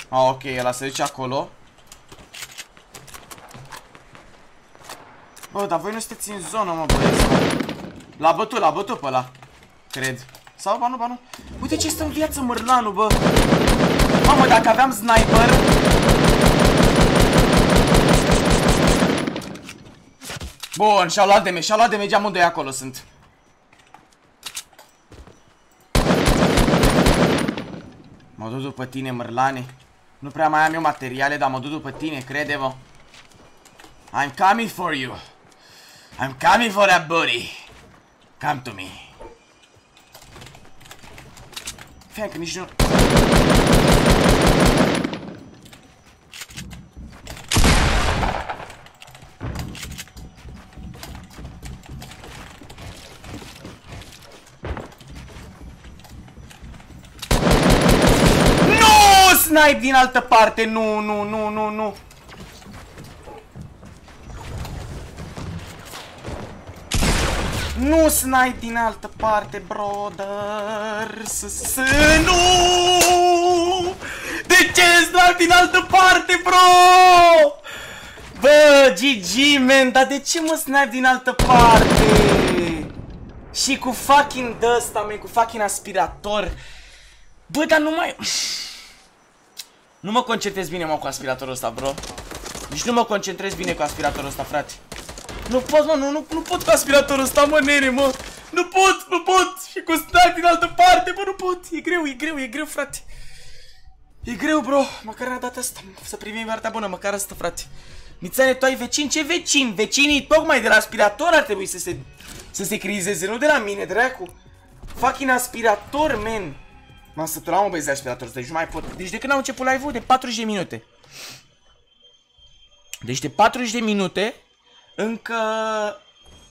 Ah, ok, ăla se duce acolo. Bă, dar voi nu sunteți în zonă, mă, băieți. L-a bătut, l-a bătut pe ăla. Cred. Sau, ba nu, ba nu. Uite ce stă în viață mărlanul, bă. Mamă, dacă aveam sniper... Bun, și-au luat damage, și-au luat damage amândoi acolo sunt. Mă duc după tine, mărlane. Nu prea mai am eu materiale, dar mă duc după tine, crede-mă. I'm coming for you. I'm coming for that booty. Come to me. Fie că nici nu... snipe din altă parte, nu, nu, nu, nu, nu. Nu snipe din altă parte, brother. S nu! De ce snipe din altă parte, bro? Bă, GG, man, dar de ce mă snipe din altă parte? Și cu fucking dust, man, cu fucking aspirator. Bă, dar nu mai... Nu mă concentrez bine, mă, cu aspiratorul ăsta, bro. Deci nu mă concentrez bine cu aspiratorul ăsta, frate. Nu pot, mă, nu, nu, nu pot cu aspiratorul ăsta, mă, nene, mă. Nu pot, nu pot. Și cu stai din altă parte, bă, nu pot. E greu, e greu, e greu, frate. E greu, bro. Măcar a dat asta. Să primim partea bună, măcar asta, frate. Nițane, tu ai vecini? Ce vecini? Vecinii tocmai de la aspirator ar trebui să se, să se crizeze, nu de la mine, dracu. Fucking aspirator, man. M-am săturat, mă, băieți, de aspirator, deci nu mai pot. Deci de când am început live-ul? De 40 de minute. Deci de 40 de minute încă...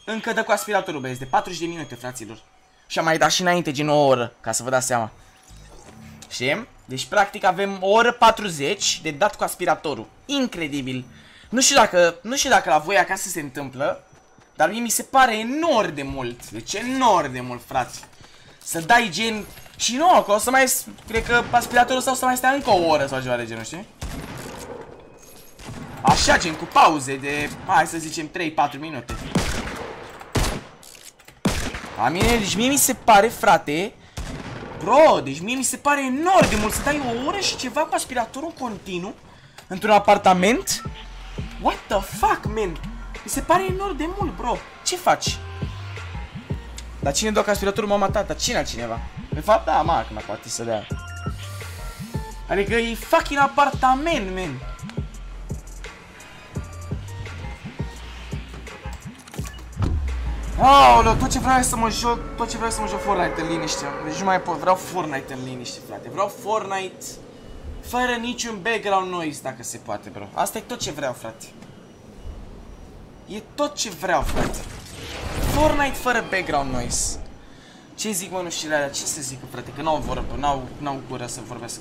Încă dă cu aspiratorul, băieți, de 40 de minute, fraților. Și am mai dat și înainte, gen o oră, ca să vă dați seama. Știm? Deci, practic, avem o oră 40 de dat cu aspiratorul. Incredibil. Nu știu dacă, nu știu dacă la voi acasă se întâmplă, dar mie mi se pare enorm de mult. Deci enorm de mult, frate. Să dai gen... Și nu, că o să mai... Cred că aspiratorul ăsta o să mai stea încă o oră sau ceva de genul, știi? Așa, gen, cu pauze de, hai să zicem, 3-4 minute. A mine, deci mie mi se pare, frate, bro, deci mie mi se pare enorm de mult să dai o oră și ceva cu aspiratorul continuu într-un apartament. What the fuck, man? Mi se pare enorm de mult, bro. Ce faci? Dar cine dă cu aspiratorul mama tata? Cine altcineva? De fapt, da, mă, că poate să dea. Adică e fucking apartament, man. Aoleu, tot ce vreau să mă joc, tot ce vreau să mă joc Fortnite în liniște. Deci nu mai pot, vreau Fortnite în liniște, frate. Vreau Fortnite fără niciun background noise, dacă se poate, bro. Asta e tot ce vreau, frate. E tot ce vreau, frate. Fortnite fără background noise. Ce zic, mă, nu știu alea, ce să zic, frate, că n-au vorbă, n-au gură să vorbesc.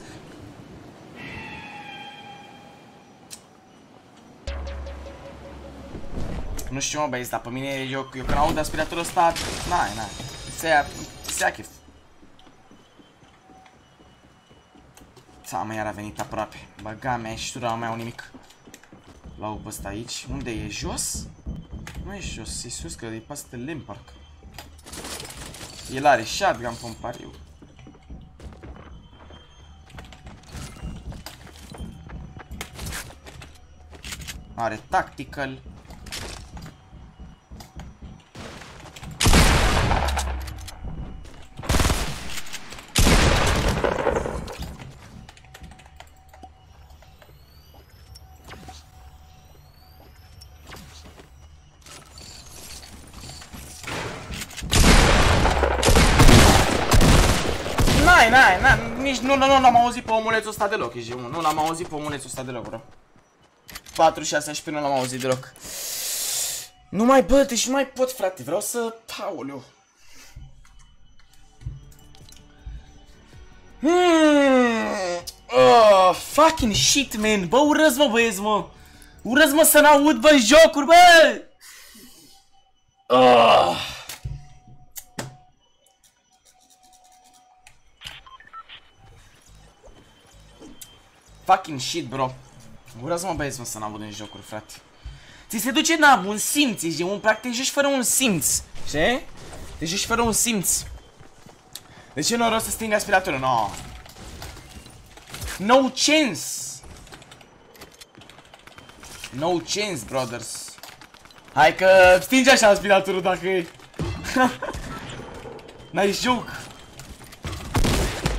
Nu știu, mă, băieți, dar pe mine, eu, eu când aud aspiratorul ăsta, n-ai, n-ai. Se ia, se ia chef. Ța, iar a venit aproape. Băga mea și tu mai au nimic. L-au ăsta aici. Unde e? Jos? Nu e jos, e sus, că e pasă de lemn, parcă. El are shotgun pe pariu. Are tactical. n-ai, n-ai, nici nu, nu, nu l-am auzit pe omulețul ăsta deloc, e Nu l-am auzit pe omulețul ăsta deloc, bro. 4, 6 și nu l-am auzit deloc. Nu mai, bă, deci nu mai pot, frate, vreau să... Aoleu. Hmm. Oh, fucking shit, man. Bă, urăz, mă, băieți, mă. Urăz, mă, să n-aud, bă, jocuri, bă. Oh. Fucking shit, bro. Urați mă băieți, mă, să n-am în jocuri, frate. Ți se duce, na, un simț, ești un practic, joci fără un simț, știi? Deci joci fără un simț. De ce nu rost să sting aspiratorul? No. No chance. No chance, brothers. Hai că stinge așa aspiratorul dacă e. N-ai joc.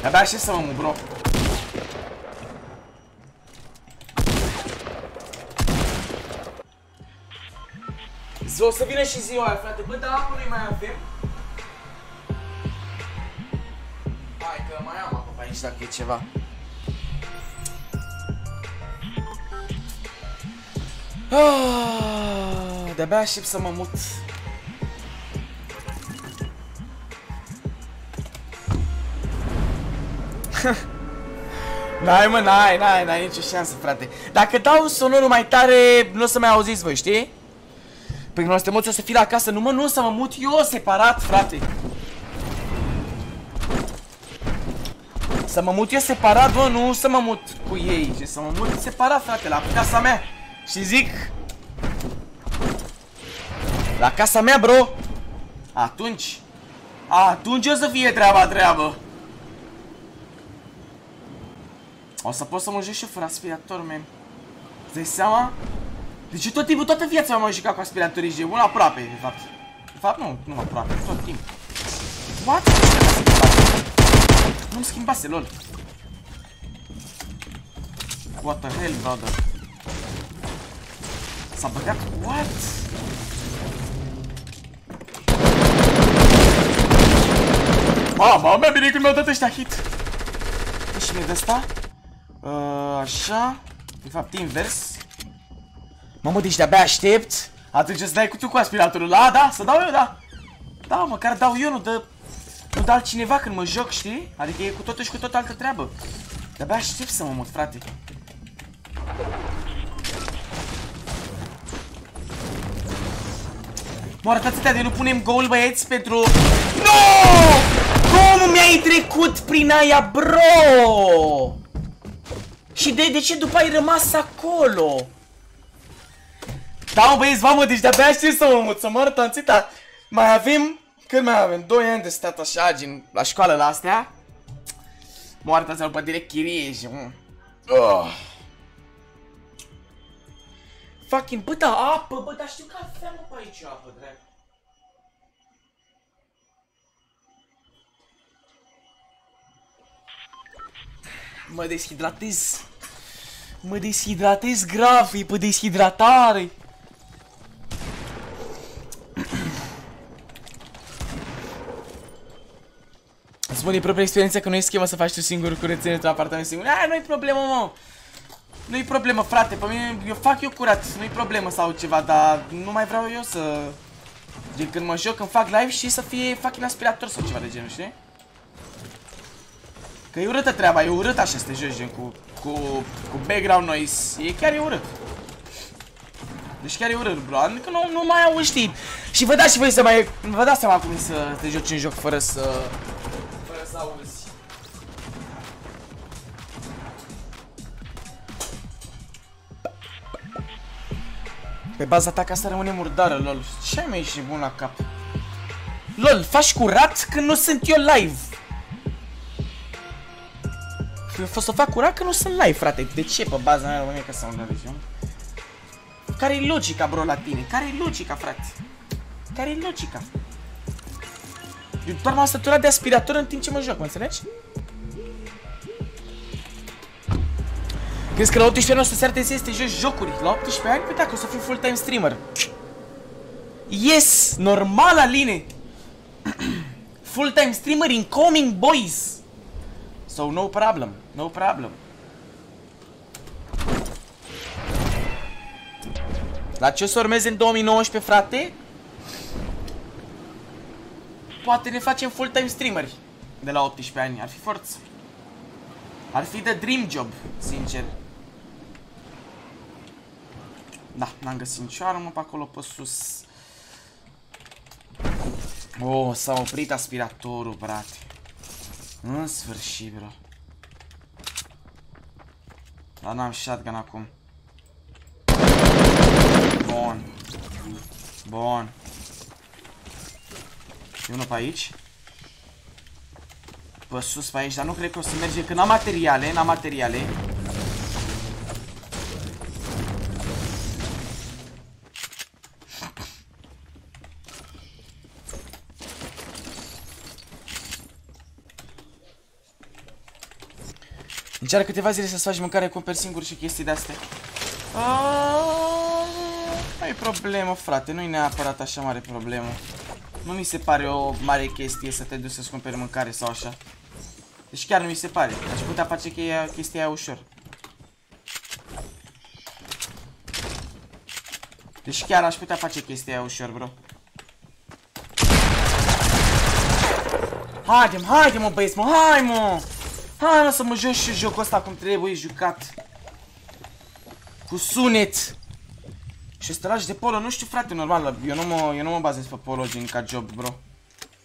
Abia așa să mă mu, bro. O să vină și ziua aia, frate. Bă, dar apă nu mai avem. Hai că mai am apă pe aici dacă e ceva. Ah, De-abia aștept să mă mut. N-ai mă, n-ai, n-ai, n-ai nicio șansă, frate. Dacă dau sonorul mai tare, nu o să mai auziți voi, știi? Păi nu te muți o să fii la casă, nu mă, nu să mă mut eu separat, frate. Să mă mut eu separat, bă, nu să mă mut cu ei, ci să mă mut separat, frate, la casa mea. Și zic... La casa mea, bro. Atunci... Atunci o să fie treaba treabă. O să pot să mă joc și fără aspirator, man. Îți dai seama? Deci tot timpul, toată viața m-am jucat cu aspiratorii și una aproape, de fapt. De fapt, nu, nu aproape, tot timpul. What? Nu-mi schimbase, lol. What the hell, brother? S-a băgat? What? Mama mea, bine când mi-au dat ăștia hit. Și mi-e de asta? Uh, așa. De fapt, invers. Mamă, deci de-abia aștept. Atunci să dai cu tu cu aspiratorul. La, da, să dau eu, da. Da, măcar dau eu, nu dă... Nu dă altcineva când mă joc, știi? Adică e cu totul și cu tot altă treabă. De-abia aștept să mă mut, frate. Mă arătați de nu punem gol, băieți, pentru... No! Cum mi-ai trecut prin aia, bro? Și de, de ce după ai rămas acolo? Da, mă, băieți, mamă, deci de-abia aștept să mă mut, să mă arătați, dar mai avem, cât mai avem? 2 ani de stat așa, gen, la școală la astea. Mă arătați după direct chirie și... Oh. Fucking, bă, da, apă, bă, dar știu că aveam pe aici apă, drag. Mă deshidratez. Mă deshidratez grav, e pe deshidratare. Spune propria experiență că nu e schemă să faci tu singur curățenie într-un apartament singur. Aia nu-i problemă, mă. Nu-i problemă, frate, pe mine, eu fac eu curat, nu-i problemă sau ceva, dar nu mai vreau eu să... Gen când mă joc, când fac live și să fie fucking aspirator sau ceva de genul, știi? Că e urâtă treaba, e urât așa să te joci, gen, cu, cu, cu background noise, e chiar e urât. Deci chiar e urât, bro, adică nu, nu mai au știi. Și vă dați și voi să mai, vă dați seama cum e să te joci în joc fără să, fără să auzi. Pe baza ta ca să rămâne murdară, lol. Ce ai mai ieșit bun la cap? LOL, faci curat când nu sunt eu live. Eu fost să fac curat când nu sunt live, frate. De ce pe baza mea rămâne că sunt live, nu? Care e logica, bro, la tine? Care e logica, frate? Care e logica? Eu doar m-am săturat de aspirator în timp ce mă joc, mă înțelegi? Crezi că la 18 ani o să se arate să te joci jocuri? La 18 ani? Păi dacă o să fiu full-time streamer. Yes! Normal, Aline! full-time streamer incoming, boys! So, no problem. No problem. La ce o să urmezi în 2019, frate? Poate ne facem full-time streameri de la 18 ani. Ar fi forță. Ar fi de dream job, sincer. Da, n-am găsit nicio armă pe acolo pe sus. Oh, s-a oprit aspiratorul, brate. În sfârșit, bro. Dar n-am shotgun acum. Bun. Bun. E unul pe aici. Pe sus pe aici, dar nu cred că o să merge, că n-am materiale, n-am materiale. Încearcă câteva zile să-ți faci mâncare, cumperi singur și chestii de-astea. Nu e problemă, frate, nu e neapărat așa mare problemă. Nu mi se pare o mare chestie să te duci să-ți cumperi mâncare sau așa. Deci chiar nu mi se pare. Aș putea face chestia aia ușor. Deci chiar aș putea face chestia aia ușor, bro. Haide, haide mă băieți, mă, hai mă! Hai mă să mă joc și jocul ăsta cum trebuie jucat. Cu sunet. Și stelaj de polo, nu știu frate, normal, eu nu mă, eu nu mă bazez pe polo gen ca job, bro.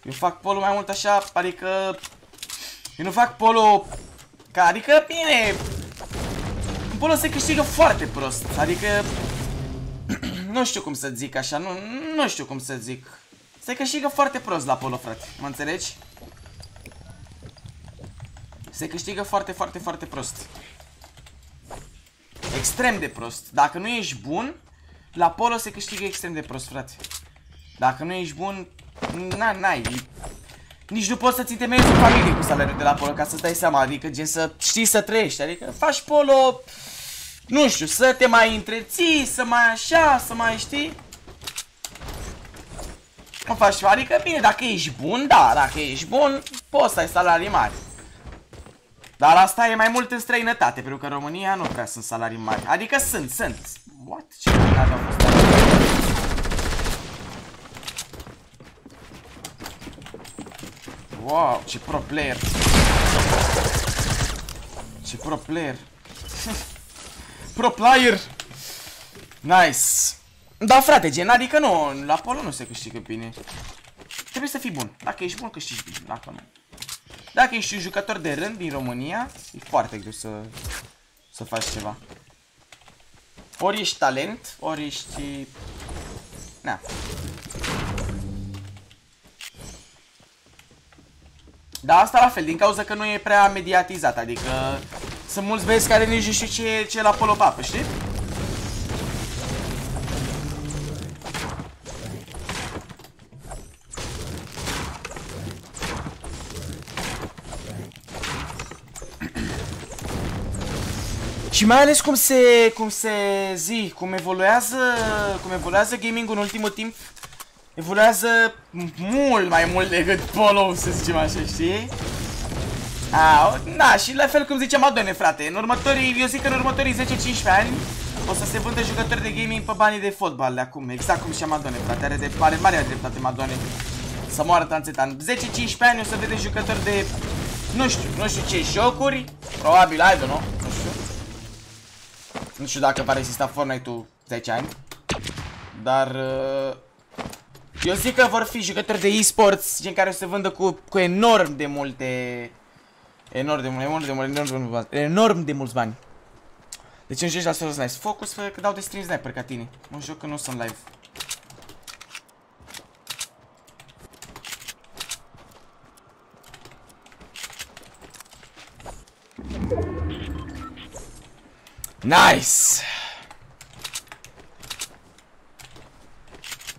Eu fac polo mai mult așa, adică... Eu nu fac polo... Ca, adică, bine... În polo se câștigă foarte prost, adică... nu știu cum să zic așa, nu, nu știu cum să zic. Se câștigă foarte prost la polo, frate, mă înțelegi? Se câștigă foarte, foarte, foarte prost. Extrem de prost. Dacă nu ești bun, la polo se câștigă extrem de prost, frate. Dacă nu ești bun, n-ai. Nici nu poți să-ți întemeiezi o familie cu salariul de la polo, ca să-ți dai seama, adică gen să știi să trăiești, adică faci polo, nu știu, să te mai întreții, să mai așa, să mai știi. Nu faci, adică bine, dacă ești bun, da, dacă ești bun, poți să ai salarii mari. Dar asta e mai mult în străinătate, pentru că în România nu prea sunt salarii mari. Adică sunt, sunt. What? Ce grenade au fost Wow, ce pro player. Ce pro player. pro player. Nice. Da, frate, gen, adică nu, la polo nu se câștigă bine. Trebuie să fii bun. Dacă ești bun, câștigi bine. Dacă nu. Dacă ești un jucător de rând din România, e foarte greu să, să faci ceva. Ori ești talent, ori ești... Na. Da, asta la fel, din cauza că nu e prea mediatizat, adică sunt mulți băieți care nici nu știu ce, ce e la polopapă, știi? Și mai ales cum se, cum se zi, cum evoluează, cum evoluează gaming în ultimul timp, evoluează mult mai mult decât Polo, să zicem așa, știi? A, da, și la fel cum zice Madone, frate, în următorii, eu zic că în următorii 10-15 ani o să se vândă jucători de gaming pe banii de fotbal de acum, exact cum zicea Madone, frate, are de pare mare dreptate Madone. Să moară Tanțetan. 10-15 ani o să vedeți jucători de, nu știu, nu știu ce jocuri, probabil, I don't know, nu știu. Nu știu dacă va rezista Fortnite-ul 10 ani. Dar... Uh, eu zic că vor fi jucători de e-sports, gen care se vândă cu, cu enorm de multe... Enorm de multe, enorm de multe, enorm de mulți bani. Enorm de mulți bani. Deci în joci la Soros Nice. Focus că dau de stream sniper ca tine. Mă joc că nu sunt live. Nice!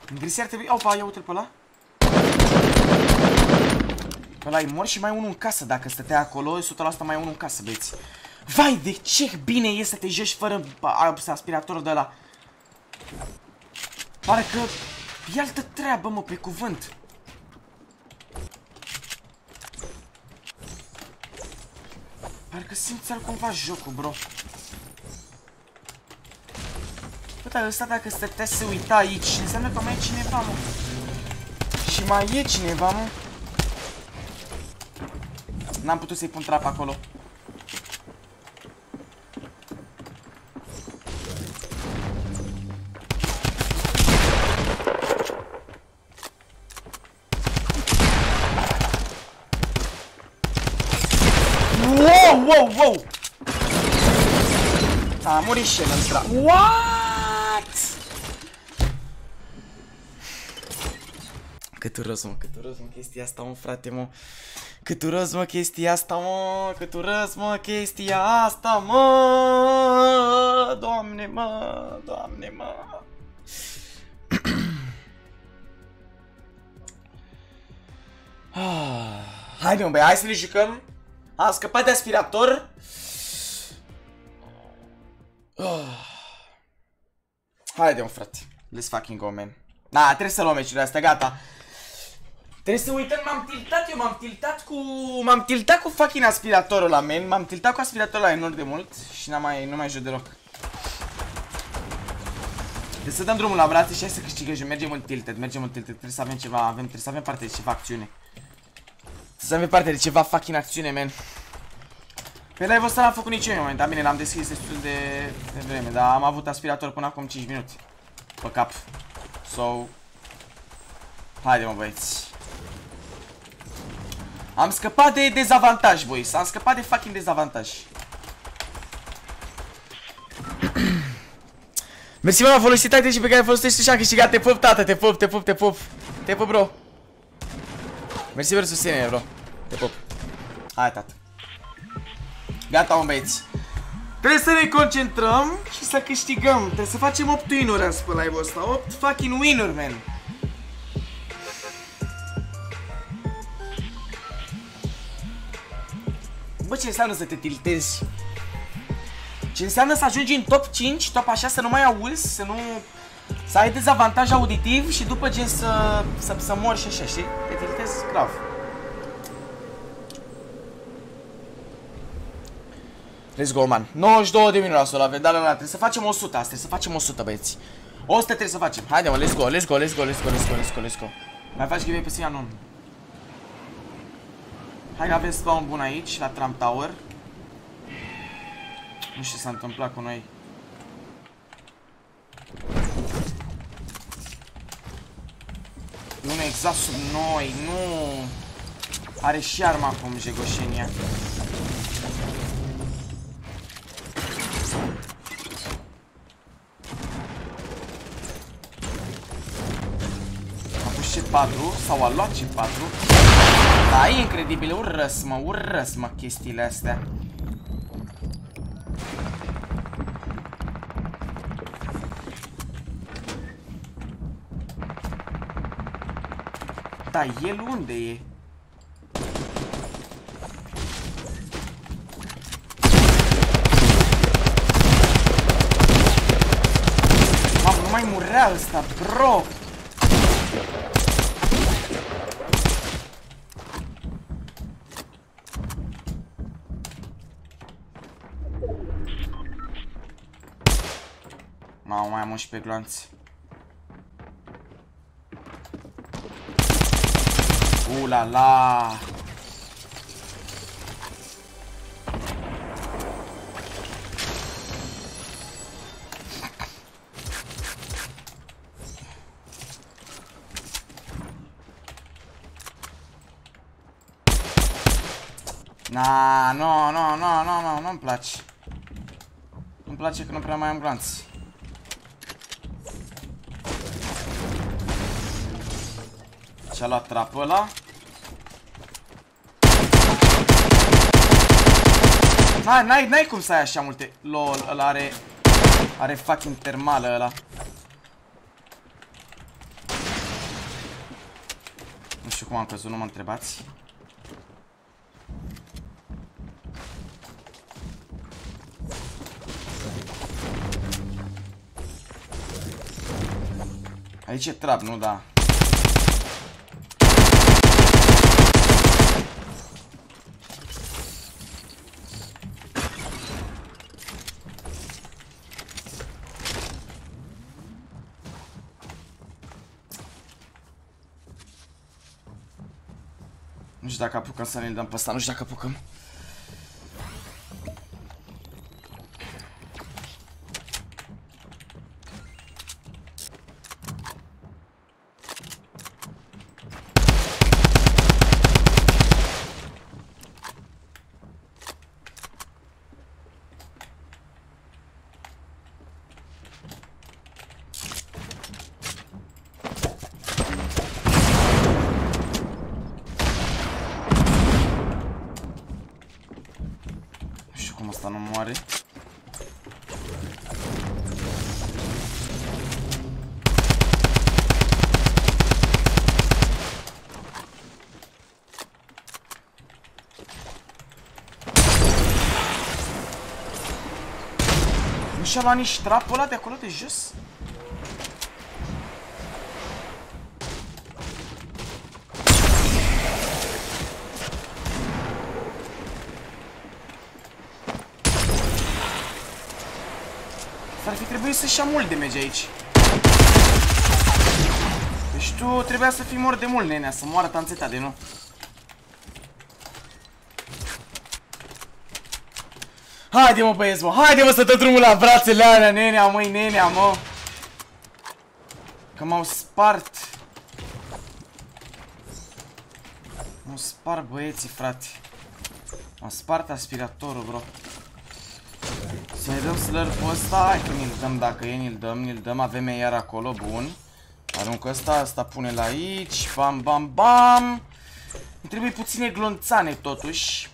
Îngrisi ar trebui... Opa, ia uite-l pe ăla. Pe ăla e mor și mai unul în casă. Dacă stătea acolo, 100% mai unul în casă, băieți. Vai, de ce bine e să te joci fără aspiratorul de ăla. Pare că e altă treabă, mă, pe cuvânt. Parcă simți cumva jocul, bro. Bă, dar ăsta dacă stătea să uita aici, înseamnă că mai e cineva, mă. Și mai e cineva, mă. N-am putut să-i pun trap acolo. Wow, wow, wow! A murit și el în What? Cât urăz, mă, cât urăz, mă, chestia asta, mă, frate, mă. Cât urăz, mă, chestia asta, mă. Cât urăz, mă, chestia asta, mă. Doamne, mă, doamne, mă. Haide, mă, băi, hai să ne jucăm. A scăpat de aspirator. Haide, mă, frate. Let's fucking go, man. Da, trebuie să luăm meciurile astea, gata. Trebuie să uităm, m-am tiltat eu, m-am tiltat cu... M-am tiltat cu fucking aspiratorul la men, m-am tiltat cu aspiratorul la enorm de mult și n-am mai, nu mai joc deloc. Trebuie să dăm drumul la brațe și hai să câștigăm, mergem în tilted, mergem în tilted, trebuie să avem ceva, avem, trebuie să avem parte de ceva acțiune. Trebuie să avem parte de ceva fucking acțiune, man. Pe live-ul ăsta n-am făcut niciun moment, dar bine, l-am deschis destul de, de vreme, dar am avut aspirator până acum 5 minute. pe cap. So... Haide mă băieți. Am scăpat de dezavantaj, boys. Am scăpat de fucking dezavantaj. Mersi mă la folositate și pe care folosești și a câștigat. Te pup, tată, te pup, te pup, te pup. Te pup, bro. Mersi pentru susținere, bro. Te pup. Hai, tată. Gata, mă băieți. Trebuie să ne concentrăm și să câștigăm. Trebuie să facem 8 win-uri azi pe live-ul ăsta. 8 fucking win-uri, man. Bă, ce înseamnă să te tiltezi? Ce înseamnă să ajungi în top 5, top așa, să nu mai auzi, să nu... Să ai dezavantaj auditiv și după gen să, să, să mori și așa, știi? Te tiltezi grav. Let's go, man. 92 de minute la vedea la Trebuie să facem 100 asta, trebuie să facem 100, băieți. 100 trebuie să facem. Haide, mă, let's go, let's go, let's go, let's go, let's go, let's go, let's go. Mai faci give pe Sia, nu. Hai că avem spawn bun aici, la Trump Tower. Nu știu ce s-a întâmplat cu noi. Nu exact sub noi, nu. Are și arma acum, Jegoșenia. A pus C4 sau a luat C4. Da, e incredibil, urăs mă, urăs mă chestiile astea. Da, el unde e? Mamă, nu mai murea ăsta, bro! Mamă, mai am 11 glanți. Uh la la! Na, no, no, no, no, no, nu-mi place. Nu-mi place că nu prea mai am glanți. Și-a luat trapul ăla. N-ai, n-ai cum să ai așa multe. LOL, ăla are... Are fucking termală ăla. Nu știu cum am căzut, nu mă întrebați. Aici e trap, nu da. Dacă apucăm să ne dăm pe ăsta, nu știu dacă apucăm. cum asta nu moare. Nu și-a luat nici trapul ăla de acolo de jos? Ar fi trebuit să-și ia mult damage aici. Deci tu trebuia să fii mort de mult, nenea, să moară tanțeta de nu. Haide mă băieți mă, haide mă să dă drumul la brațele alea, nenea, măi, nenea, mă. Că m-au spart. M-au spart băieții, frate. M-a spart aspiratorul, bro. Să ne dăm slur pe ăsta? Hai că ni-l dăm dacă e, ni-l dăm, ni-l dăm. Avem iar acolo, bun. Arunc ăsta, asta pune la aici. Bam, bam, bam. Îmi trebuie puține glonțane, totuși.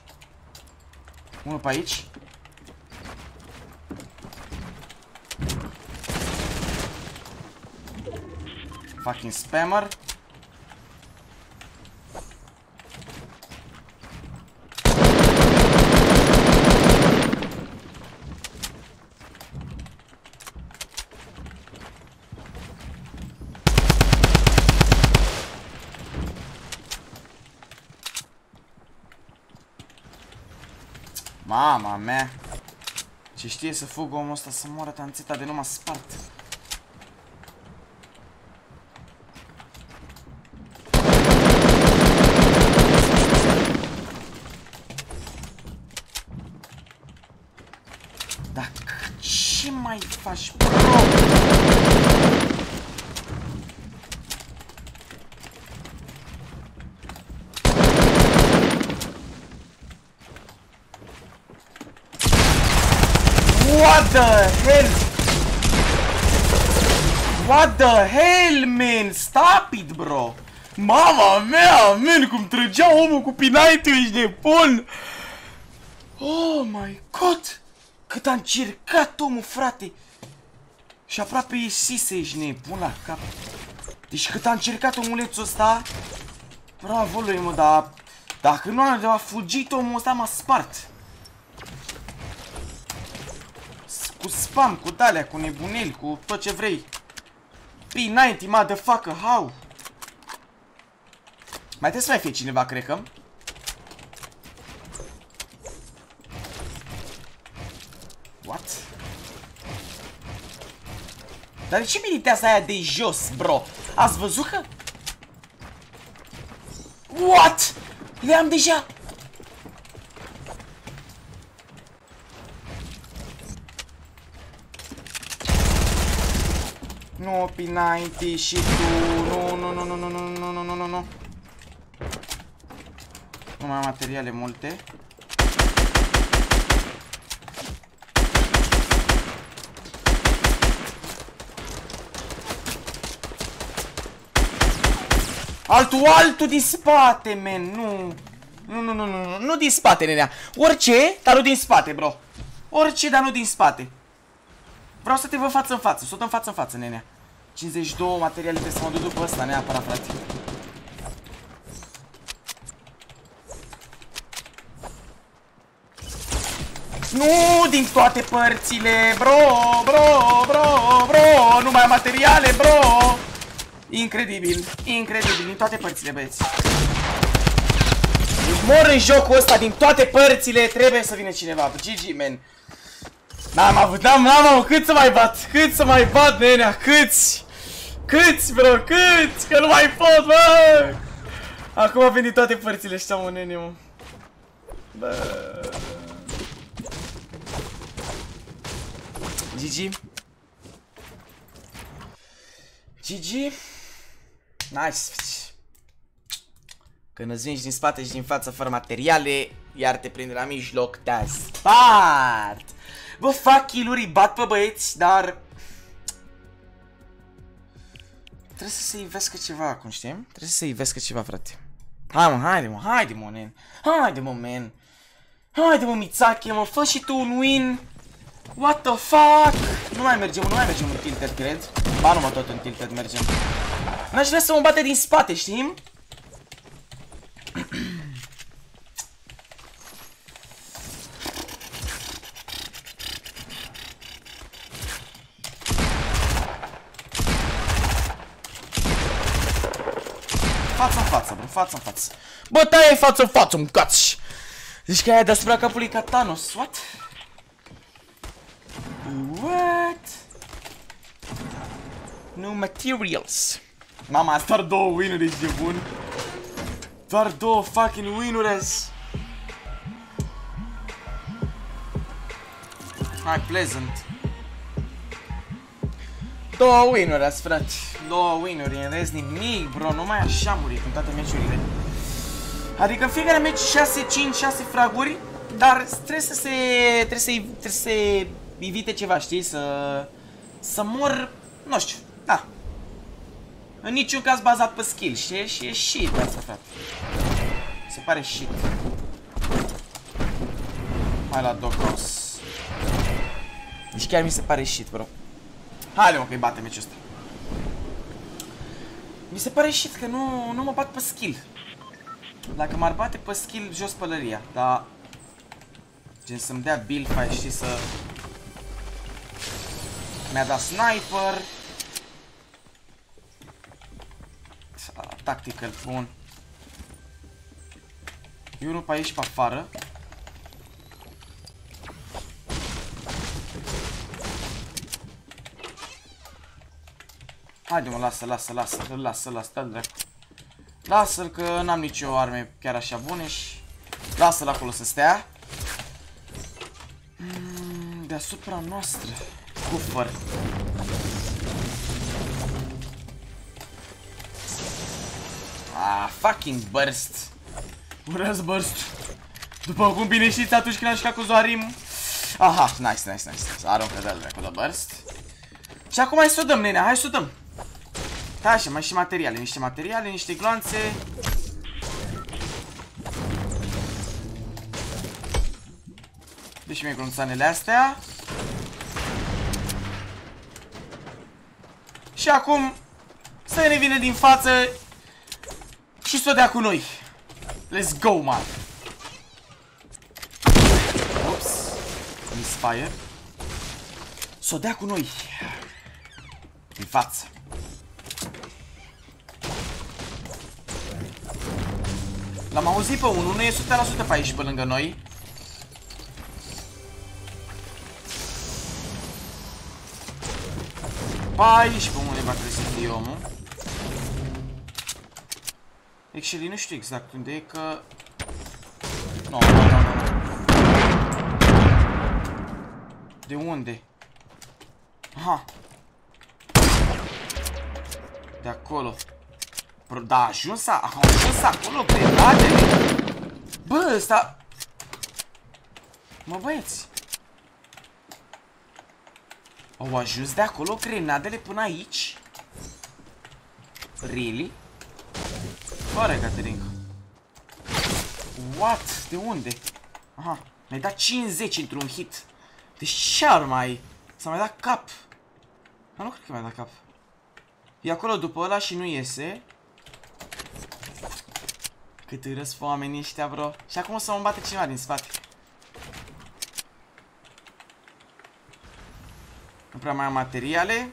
Unul pe aici. Fucking spammer. Mama mea. Ce știe să fugă omul ăsta să moară tanțeta de numai spart. Dacă ce mai faci, bro? What the hell? What the hell, man? Stop it, bro! Mama mea, man, cum trăgea omul cu pinaitul, ești nebun! Oh my god! Cât a încercat omul, frate! Și aproape ieșise, ești nebun la cap. Deci cât a încercat omulețul ăsta... Bravo lui, mă, dar... Dacă nu a fugit omul ăsta, m-a spart. Cu spam, cu dalea, cu nebuneli, cu tot ce vrei. P90, motherfucker, how? Mai trebuie să mai fie cineva, cred că. What? Dar de ce militează aia de jos, bro? Ați văzut că... What? Le-am deja... Nu, P90 și tu. Nu, nu, nu, nu, nu, nu, nu, nu, nu, nu, nu. Nu mai am materiale multe. Altul, altul din spate, men, nu. Nu, nu, nu, nu, nu din spate, nenea. Orice, dar nu din spate, bro. Orice, dar nu din spate. Vreau să te văd față în față, să o dăm față în față, nenea. 52 materiale, trebuie să mă duc după ăsta, neapărat, frate. Nu din toate părțile, bro, bro, bro, bro, nu mai am materiale, bro. Incredibil, incredibil, din toate părțile, băieți. Mor în jocul ăsta, din toate părțile, trebuie să vină cineva. GG, man. N-am avut, n-am, n-am avut, cât să mai bat? Cât să mai bat, nenea? Câți? Câți, bro? Câți? Că nu mai pot, bă! Acum a venit toate părțile ăștia, mă, nene, mă. Bă... GG. GG. Nice. Când îți vin din spate și din față fără materiale, iar te prinde la mijloc, te-a spart. Bă, fac kill bat pe băieți, dar... Trebuie să se ivescă ceva acum, știi? Trebuie să se ivescă ceva, frate. Hai mă, haide mă, haide mă, nen. Haide mă, man. Haide mă, Mitsake, mă, fă și tu un win. What the fuck? Nu mai mergem, nu mai mergem în tilted, cred. Ba, nu mă, tot în tilted mergem. N-aș vrea să mă bate din spate, știi? față în față, bro, față în față. Bă, taie față în față, mâncați! Zici că aia deasupra capului ca Thanos, what? What? No materials. Mama, doar două win-uri, ești de bun. Doar două fucking win-uri Hai, pleasant. Două win-uri frate. Două win-uri, în rest nimic, bro, numai așa muri în toate meciurile. Adică în fiecare meci 6, 5, 6 fraguri, dar trebuie să se, trebuie să, trebuie să se evite ceva, știi, să, să mor, nu știu, da. În niciun caz bazat pe skill, știi, și e shit asta, frate. Se pare shit. Hai la Docos. Deci chiar mi se pare shit, bro. Haide mă că-i bate meciul ăsta. Mi se pare shit că nu, nu mă bat pe skill. Dacă m-ar bate pe skill, jos pălăria, dar... Gen să-mi dea build fight, știi, să... Mi-a dat sniper. Tactical, bun. Eu nu pe aici, pe afară. Haide mă, lasă, lasă, lasă, lasă, lasă, dă dracu. Lasă-l că n-am nicio arme chiar așa bune și... Lasă-l acolo să stea. Mm, deasupra noastră. Cufăr. Ah, fucking burst. Urăsc burst. După cum bine știți atunci când am jucat cu Zoarim. Aha, nice, nice, nice, nice. Aruncă de-al dracu de burst. Și acum hai să o dăm, nene, hai să o dăm. Da, așa, mai și materiale, niște materiale, niște gloanțe. Deci mie glonțanele astea. Și acum să ne vină din față și să o dea cu noi. Let's go, man. Ups. Misfire. Să o dea cu noi. Din față. L-am auzit pe unul, nu e 100% pe aici pe lângă noi. Pe aici pe undeva trebuie să fie omul. Actually, nu știu exact unde e, că... Nu, no, nu, no, nu, no, nu. De unde? Aha. De acolo. Da, a ajuns, a, a ajuns acolo grenadele. Bă, ăsta... Mă băieți. Au ajuns de acolo grenadele până aici? Really? Oare, Caterinca? What? De unde? Aha, mi-ai dat 50 într-un hit. Deci ce ar mai... S-a mai dat cap. Dar nu cred că mi-a dat cap. E acolo după ăla și nu iese. Cât îi răsfă oamenii ăștia, bro. Și acum o să mă bate cineva din spate. Nu prea mai am materiale.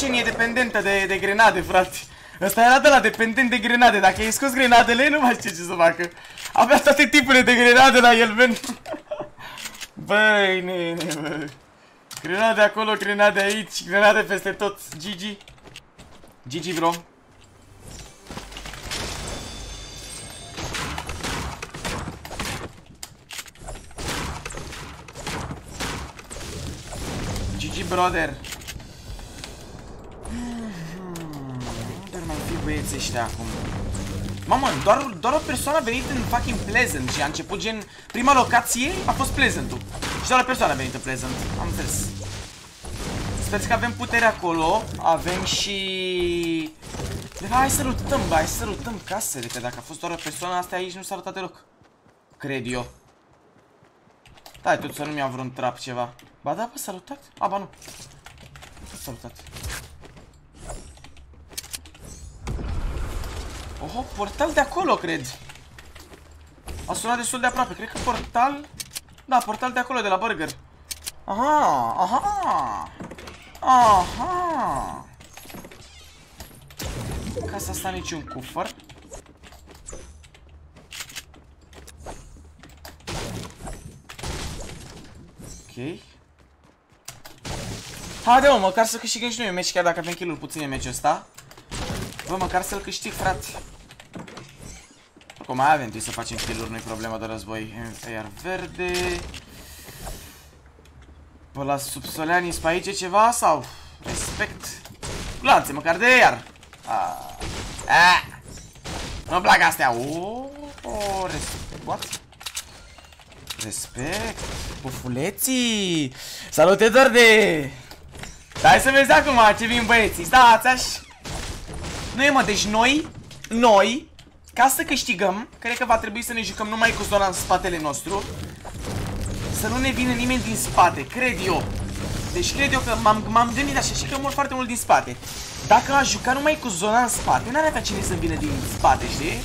Goșin e dependentă de, de grenade, frate. Ăsta era de la dependent de grenade. Dacă ai scos grenadele, nu mai știu ce să facă. Avea toate tipurile de grenade la el, men. Băi, nene, bă. Grenade acolo, grenade aici, grenade peste tot. GG. GG, bro. GG, brother. Băieții ăștia acum? Mamă, doar, doar o persoană a venit în fucking Pleasant și a început gen... Prima locație a fost Pleasant-ul. Și doar o persoană a venit în Pleasant. Am înțeles. Sper că avem putere acolo. Avem și... De fapt, hai să lutăm, bă, hai să lutăm casele, că dacă a fost doar o persoană, asta aici nu s-a lutat deloc. Cred eu. Da, tot să nu mi-a vreun trap ceva. Ba da, bă, s-a lutat? A, ba nu. S-a lutat. Oho, portal de acolo, cred. A sunat destul de aproape. Cred că portal... Da, portal de acolo, de la burger. Aha, aha. Aha. Casa asta niciun cufăr. Ok. Haide mă, măcar să câștigăm și noi un meci, chiar dacă avem kill-uri puține în meciul ăsta. Bă, măcar să-l câștig, frate. Acum mai avem timp să facem kill-uri, nu-i problemă de război. Iar verde... Bă, la subsoleanii pe aici ceva sau? Respect. Glanțe, măcar de iar. Ah. Ah. Nu-mi plac astea. Oh, oh, respect. What? Respect. Pufuleții. Salut, Edwarde. Hai să vezi acum ce vin băieții. Stați așa. Nu e mă, deci noi, noi, ca să câștigăm, cred că va trebui să ne jucăm numai cu zona în spatele nostru. Să nu ne vină nimeni din spate, cred eu. Deci cred eu că m-am gândit așa și că mor foarte mult din spate. Dacă aș juca numai cu zona în spate, n-ar avea cine să vină din spate, știi?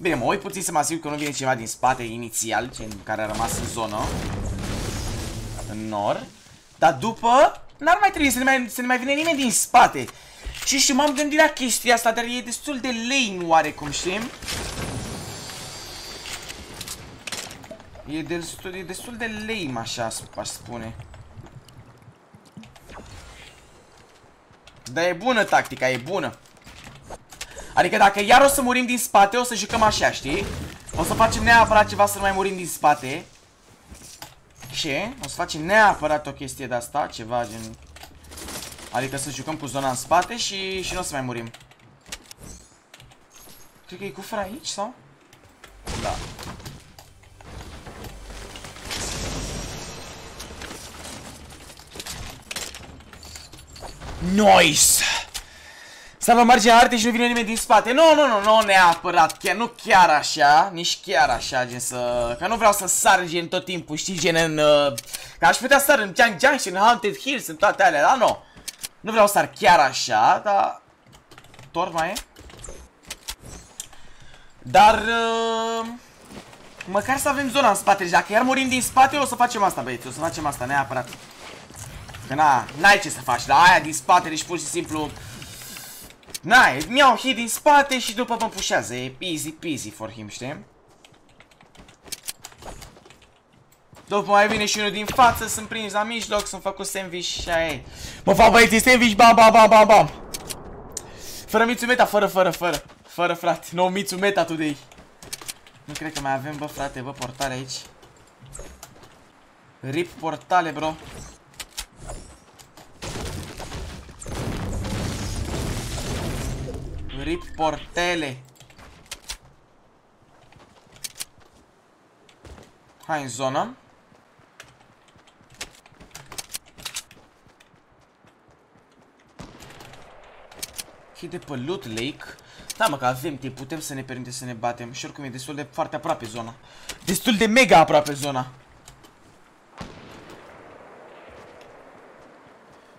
Bine, mă uit puțin să mă asigur că nu vine ceva din spate inițial, cel care a rămas în zonă. În nord. Dar după, n-ar mai trebui să ne mai, să ne mai vine nimeni din spate. Și și m-am gândit la chestia asta, dar e destul de lame oarecum, știi? E destul, e destul de lame, așa aș spune. Dar e bună tactica, e bună. Adică dacă iar o să murim din spate, o să jucăm așa, știi? O să facem neapărat ceva să nu mai murim din spate. Ce? O să facem neapărat o chestie de asta, ceva gen... Adică să jucăm cu zona în spate și, și nu o să mai murim. Cred că e cufra aici, sau? Da. Nice! Salva marginea artei și nu vine nimeni din spate. Nu, nu, nu, nu neapărat. Chiar, nu chiar așa. Nici chiar așa, gen să... Că nu vreau să sar gen tot timpul, știi, gen în... Uh... Că aș putea sar în Jiang Jiang și în Haunted Hills, în toate alea, dar nu. Nu vreau să sar chiar așa, dar... Tor mai e? Dar... Uh... Măcar să avem zona în spate. Deci dacă iar murim din spate, o să facem asta, băieți. O să facem asta, neapărat. Că na, n-ai ce să faci. La aia din spate, deci pur și simplu... N-ai, mi-au hit din spate și după mă pușează. E easy peasy for him, știi? După mai vine și unul din față, sunt prins la mijloc, sunt făcut sandwich și aia e. Mă fac băieții sandwich, bam, bam, bam, bam, bam. Fără Meta, fără, fără, fără. Fără, frate. No Meta today. Nu cred că mai avem, bă, frate, bă, portale aici. Rip portale, bro. Rip portele. Hai în zonă. De pe Loot Lake. Da, mă, că avem timp, putem să ne permitem să ne batem. Și oricum e destul de foarte aproape zona. Destul de mega aproape zona.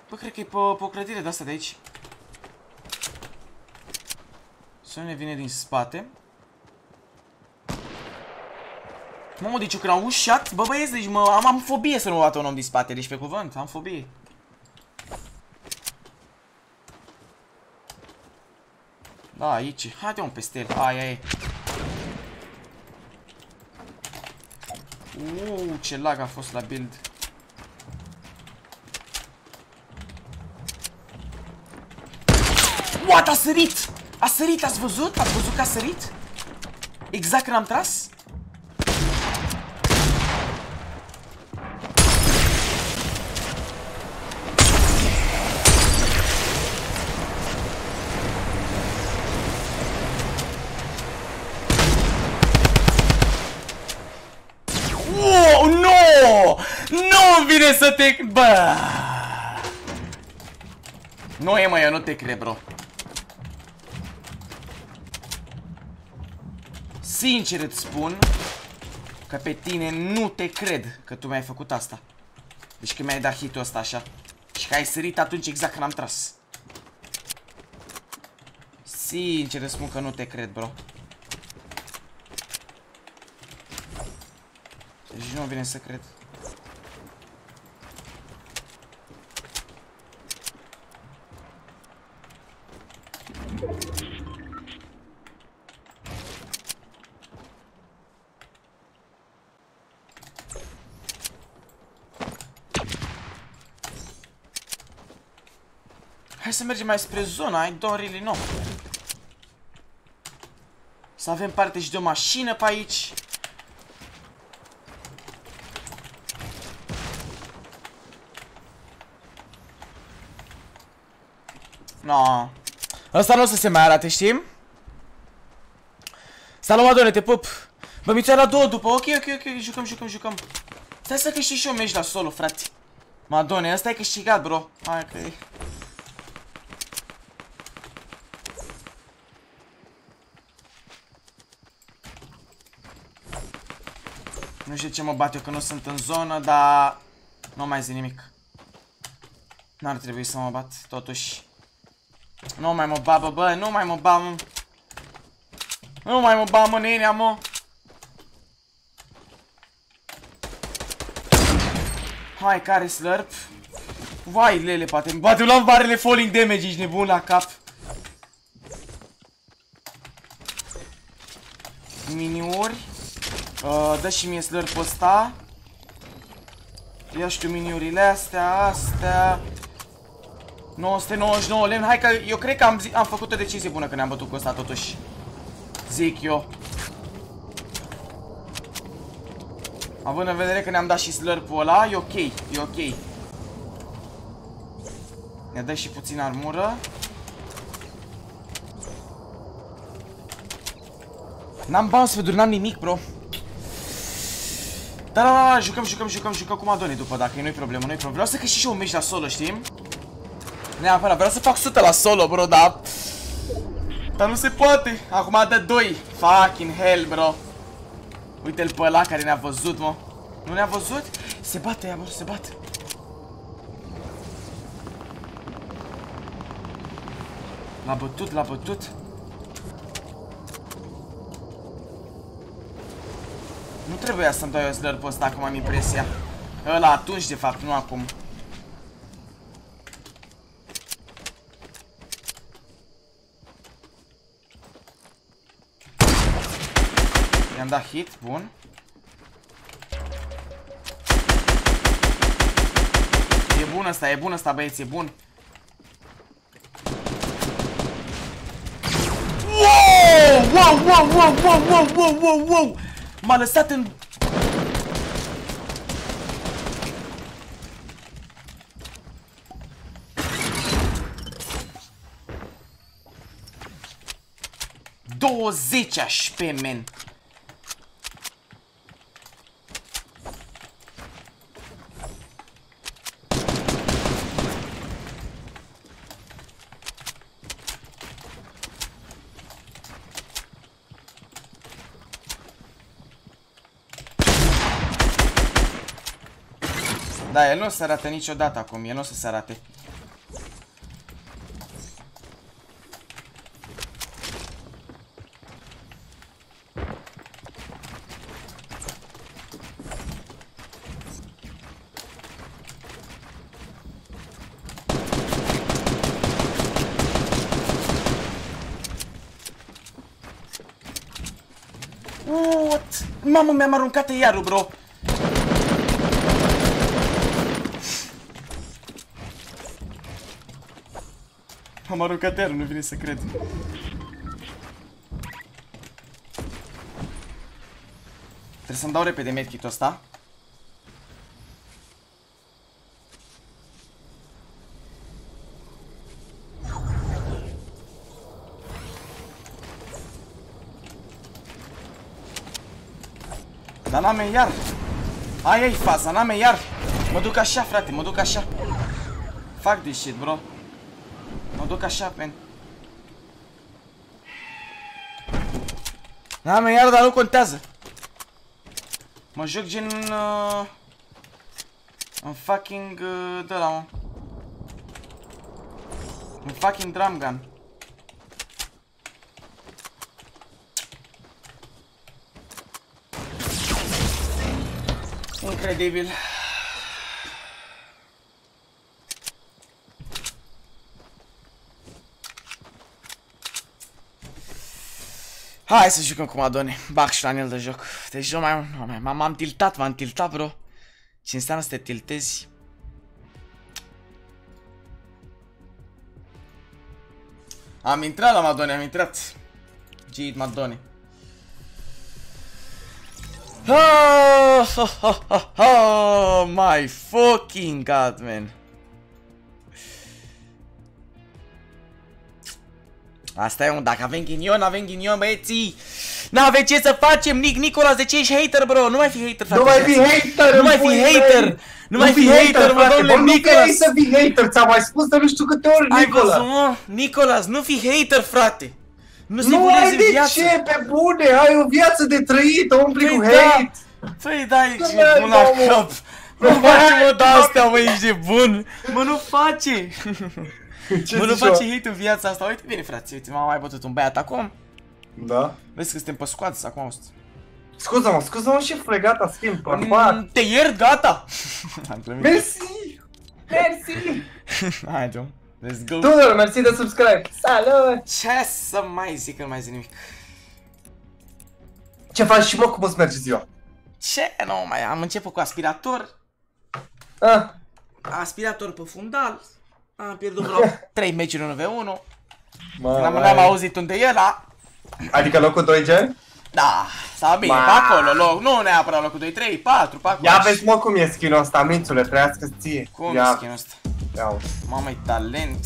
Bă, cred că e pe, pe o clădire de asta de aici. Să ne vine din spate. Mamă, deci eu când am ușat, bă băieți, deci mă, am, am fobie să nu bată un om din spate, deci pe cuvânt, am fobie. Da, aici. Haide un peste el. Aia e. Uuu, ce lag a fost la build. What? A sărit! A sărit, ați văzut? Ați văzut că a sărit? Exact când am tras? Wow, no! Nu vine să te... Bă! Nu e mă, eu nu te cred, bro. Sincer îți spun că pe tine nu te cred că tu mi-ai făcut asta. Deci că mi-ai dat hit-ul ăsta așa. Și că ai sărit atunci exact când am tras. Sincer îți spun că nu te cred, bro. Deci nu vine să cred. Hai să mergem mai spre zona, I don't really know. Să avem parte și de o mașină pe aici. No. Asta nu o să se mai arate, știm? Salut, Madone, te pup! Bă, mi la două după, ok, ok, ok, jucăm, jucăm, jucăm. Stai să câștig și eu meci la solo, frate. Madone, ăsta e câștigat, bro. Hai că. Nu știu ce mă bat eu că nu sunt în zonă, dar nu mai zic nimic. N-ar trebui să mă bat, totuși. Nu mai mă babă, bă, nu mai mă bam. Nu mai mă bam, mă, nenea, mă. Hai, care slurp. Vai, lele, poate. Poate luam barele falling damage, ești nebun la cap. Miniuri. Uh, dă și mie slurp ăsta. Ia știu miniurile astea, astea. 999 lemn. Hai că eu cred că am, am făcut o decizie bună când ne-am bătut cu ăsta totuși. Zic eu. Având în vedere că ne-am dat și slurp-ul ăla, e ok, e ok. Ne dă și puțin armură. N-am bani sfeduri, n-am nimic, bro. Da, da, da, jucăm, jucăm, jucăm, jucăm cu Madoni după, dacă nu-i problemă, nu-i problemă. Vreau să câștig și eu un meci la solo, știm? Neapărat, vreau să fac 100 la solo, bro, dar... Dar nu se poate. Acum dă 2. Fucking hell, bro. Uite-l pe ăla care ne-a văzut, mă. Nu ne-a văzut? Se bate ea, bro, se bate. L-a bătut, l-a bătut. Nu trebuia să-mi dau eu slurp ăsta, acum am impresia. Ăla atunci, de fapt, nu acum. I-am dat hit, bun. E bun ăsta, e bun ăsta, băieți, e bun. Wow! Wow, wow, wow, wow, wow, wow, wow, wow! M-a lăsat în... Douăzeci HP, men! Da, el nu se arate niciodată acum, el nu o să se arate. What? Mamă, mi-am aruncat iarul, bro. Am aruncat iar, nu vine să cred. Trebuie să-mi dau repede medkit-ul ăsta. Dar n-am iar. Aia e faza, n-am iar. Mă duc așa, frate, mă duc așa. Fac this shit, bro. Mă duc așa, pen. N-am iar, dar nu contează. Mă joc gen... Uh, în fucking... Uh, de la mă. În fucking drum gun. Incredibil. Hai să jucăm cu Madone. Bag și la el de joc. Deci eu mai... M-am tiltat, m-am tiltat, bro. Ce înseamnă să te tiltezi? Am intrat la Madone, am intrat. Git Madone. Oh, oh, oh, oh, oh, my fucking god, man. Asta e un, dacă avem ghinion, avem ghinion, băieții. N-avem ce să facem, Nick Nicolas, de ce ești hater, bro? Nu mai fi hater, frate. Nu mai fi hater! Nu mai fi hater! Nu mai fi hater, mă, domnule Nu Nicolas! vrei să fii hater, ți-am mai spus de nu știu câte ori, Ai Nicola! văzut, mă? Nicolas, nu fi hater, frate! Nu se Nu bunezi ai în de viață! ce, pe bune, ai o viață de trăit, o umpli Păi cu da. hate! Păi dai Nu ce mai bun la mă. cap! Nu face mă de astea, mă, ești de bun! Mă, nu face! Ce Mă, nu zici, face hate în viața asta. Uite, bine, frate, uite, m-am mai bătut un băiat acum. Da? Vezi că suntem pe squads acum. aust. Scuză-mă, scuză-mă și fregata, schimb, bărbat! Mm, Te iert, gata! Am glumit. Mersi! Mersi! Haide, mă. Let's go! Tudor, mersi de subscribe! Salut! Ce să mai zic, că nu mai zic nimic. Ce faci și mă, cum îți merge ziua? Ce? Nu mai am început cu aspirator. Ah, Aspirator pe fundal. Am pierdut vreo 3 meciuri în V1. mă, N-am, mai- n-am auzit unde e ăla. Adică locul 2 gen? Da, sau bine, Ma. pe acolo, loc, nu neapărat locul 2, 3, 4, pe acolo. Ia vezi mă cum e skin-ul ăsta, mințule, trăiască ție. Cum Ia, e skin ăsta? Ia uite. Mamă, e talent.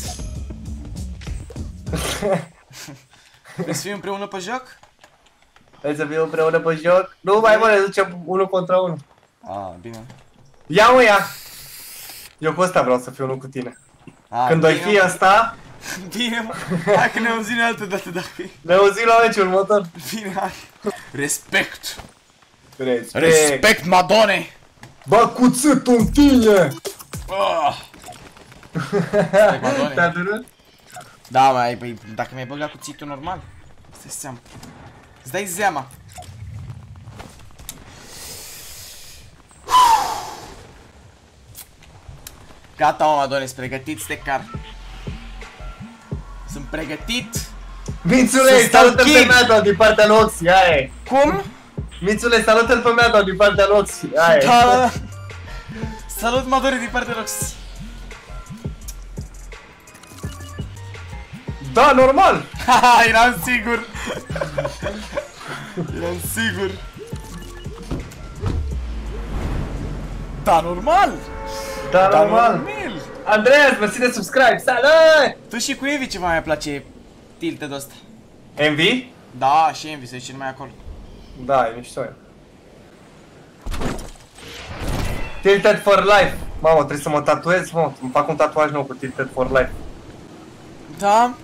Vrei să fim împreună pe joc? Vrei să fim împreună pe joc? Nu mai mă, ne ducem unul contra unul. Ah, bine. Ia mă, ia! Eu cu ăsta vreau să fiu unul cu tine. Ah, Când o bine, fi asta, Bine, mă. Hai că ne auzim altă dată dacă e. ne auzim la meciul următor. Bine, hai. Respect. Respect. Respect, Madone. Bă, cuțitul în tine! Ah. Stai, Madone. Te-a durut? Da, mai, păi, dacă mi-ai băgat cuțitul normal, stai seama. Îți dai seama. Gata, mă, Madone, sunt pregătit să te car. Sunt pregătit. Mințule, Să stau salută-l pe king. Meadow din partea lui Oxy, aia e. Cum? Mințule, salută-l pe Meadow din partea lui Oxy, aia e. Da, da, da. Salut, Madone, din partea Roxy. Da, normal! Haha, eram sigur. eram sigur. Da, normal. Da, Da, normal! normal. Andreas, mersi de subscribe, salut! Tu și cu Evi ce mai place tilted ăsta? MV? Da, și Envy, să zice numai acolo. Da, e mișto e. Tilted for life. Mamă, trebuie să mă tatuez, mă. Îmi fac un tatuaj nou cu Tilted for life. Da?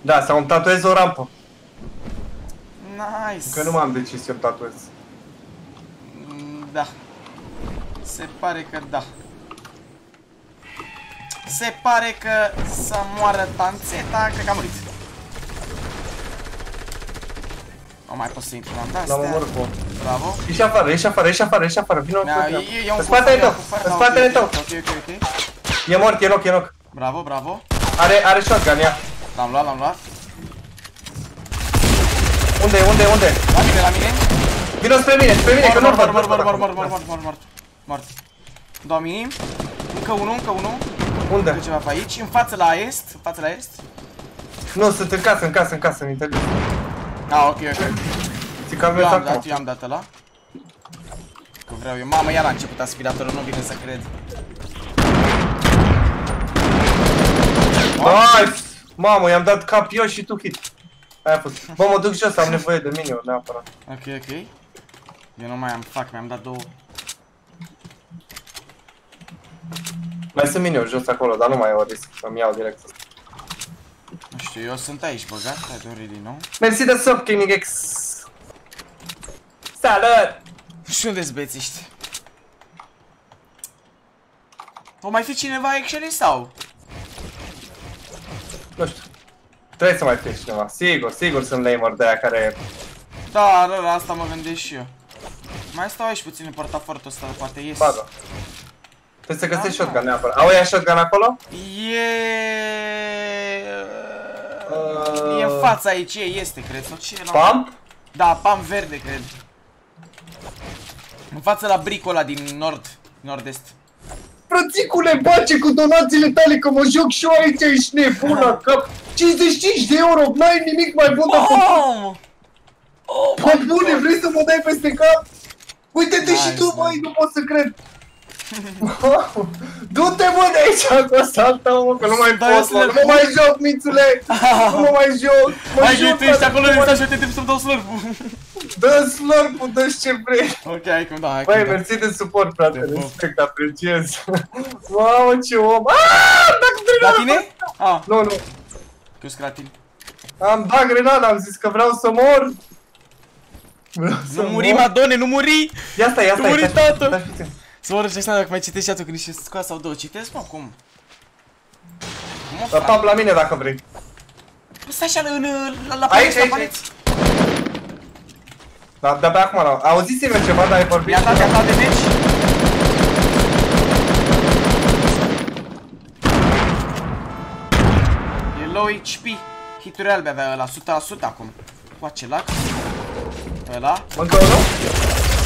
Da, sau îmi tatuez o rampă. Nice. Că nu m-am decis să-mi tatuez. Mm, Da. Se pare că da. Se pare că să moară tanțeta, cred că a murit. Nu mai pot să intru în L-am astea. omorât pe Bravo. Ieși afară, ieși afară, ieși afară, ieși afară, vină Da, în e, e, e un În spatele cu- tău, cu fire, în da, spatele ok, tău. Ok, ok, ok. E mort, e knock, e knock. Bravo, bravo. Are, are shotgun, ia. L-am luat, l-am luat. Unde, unde, unde? La mine, la mine. Vino spre mine, spre mine, că Mort, nu mort, văd. mort, mort, mort, mort, mort, mort, mort, mort. Două minim. Încă unul, încă unul. Unde? Încă ceva pe aici. În față la est. În față la est. Nu, sunt în casă, în casă, în casă, în interior. Ah, ok, ok. Ți că am Eu venit am dat, acum. eu am dat ăla. Că vreau eu. Mamă, iar a început aspiratorul, nu vine să cred. Nice! Mamă, i-am dat cap eu și tu hit. Aia a fost. Bă, mă duc jos, am nevoie de minion, neapărat. Ok, ok. Eu nu mai am, fac, mi-am dat două. Mai sunt minion jos acolo, dar nu mai au risc să-mi iau direct. Nu știu, eu sunt aici băgat, I don't really know. Mersi de sub, Gaming X. Salut! Și unde sunt bețiști? O mai fi cineva actually sau? Nu știu. Trebuie să mai fie cineva. Sigur, sigur sunt lamer de aia care... Da, da, da, asta mă gândesc și eu. Mai stau aici puțin în portafortul ăsta, poate ies. Ba, da. Trebuie să găsești Da, shotgun neapărat. Au ea shotgun acolo? E... Uh, E în fața aici, e, este, cred, sau ce era? Pump? Da, pam verde, cred. În fața la bricul ăla din nord, nord-est. Bro, frățicule, bace cu donațiile tale, că mă joc și eu aici, ești nebun la cap. 55 de euro, n-ai nimic mai bun decât... Oh! Oh, Bă, my bune, God. vrei să mă dai peste cap? Uite-te și Nice, tu, man. băi, nu pot să cred. Du-te, bă, de aici cu asta, mă, că nu mai Dai pot, să mă, le nu mă mai joc, mițule. Nu mă mai joc. Mă Hai, joc, tu ești frate, acolo, nu nu mai- uita și uite timp să-mi dau slurp. Dă slurp dă ce vrei. Ok, hai cum da, hai Băi, cum da. mersi de suport, frate, Te pup. respect, apreciez. Mamă, ce om. Aaaa, dacă La grenada. tine? Ah, Nu, nu. eu sunt la tine. Am dat grenada, am zis că vreau să mor. Vreau să Nu muri, mor. Madone, nu muri! Ia stai, ia Nu stai. muri, stai, tată. stai puțin. Să mă rog ce dacă mai citești și atunci când ești scoasă sau două. Citesc, mă, cum? Mă, Da, frate. pap la mine dacă vrei. Stai așa în, la, la Aici, paleți, la aici, paleți. Da, de-abia acum l-am. Auzisem ceva, dar ai vorbit. Mi-a dat, mi-a dat de meci. E low HP. Hituri albe avea ăla, 100% acum. Cu acelac. Ăla. Încă unul?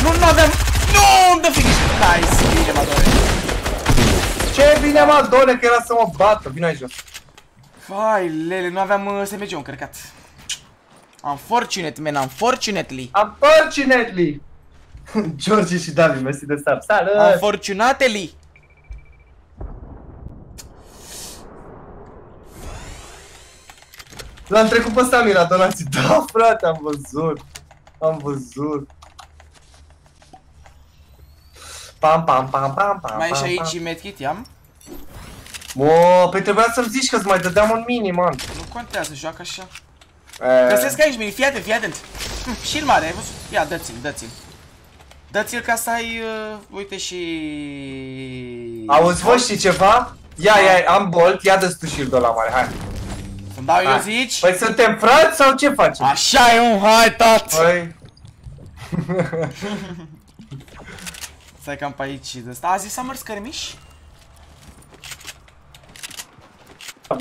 Nu, nu aveam... Nu, îmi dă finish. Nice, bine, Madone. Ce bine, mă, dole, că era să mă bată. Vino aici jos. Vai, lele, nu aveam uh, SMG-ul încărcat. Unfortunate, man, unfortunately. Unfortunately. George și David, mersi de sub. Salut! Unfortunately. L-am trecut pe Sami la donații. Da, frate, am văzut. Am văzut. Pam, pam, pam, pam, pam, Mai e și pam, aici medkit, i-am. pam. O, păi trebuia să-mi zici că-ți mai dădeam un mini, man. Nu contează, joacă așa. E, Găsesc aici mini, fii atent, fii atent. Hm, Și-l mare, ai văzut? Ia, dă-ți-l, dă-ți-l. Dă-ți-l ca să ai, uh, uite și... Auzi, vă știi ceva? Ia, ia, am bolt, ia dă-ți tu shield-ul ăla mare, hai. Să-mi dau eu hai. zici? Păi suntem frați sau ce facem? Așa e un, hai, tat! Păi... Stai cam pe aici de asta. Azi e Summer Skirmish?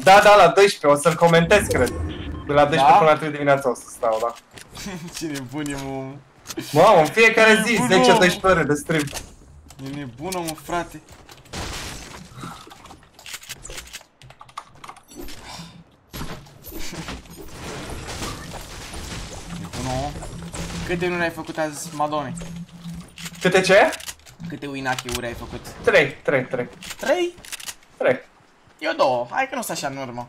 Da, da, la 12, o să-l comentez, cred. De la 12 Da? până la 3 dimineața o să stau, da. Ce nebun e, mă. Mamă, în fiecare zi, Bună. 10-12 ore de stream. E nebună, mă, frate. Nebună. Câte win ai făcut azi, Madone? Câte ce? Câte win-uri ai făcut? 3, 3, 3. 3? 3. Eu două. Hai că nu sunt așa în urmă.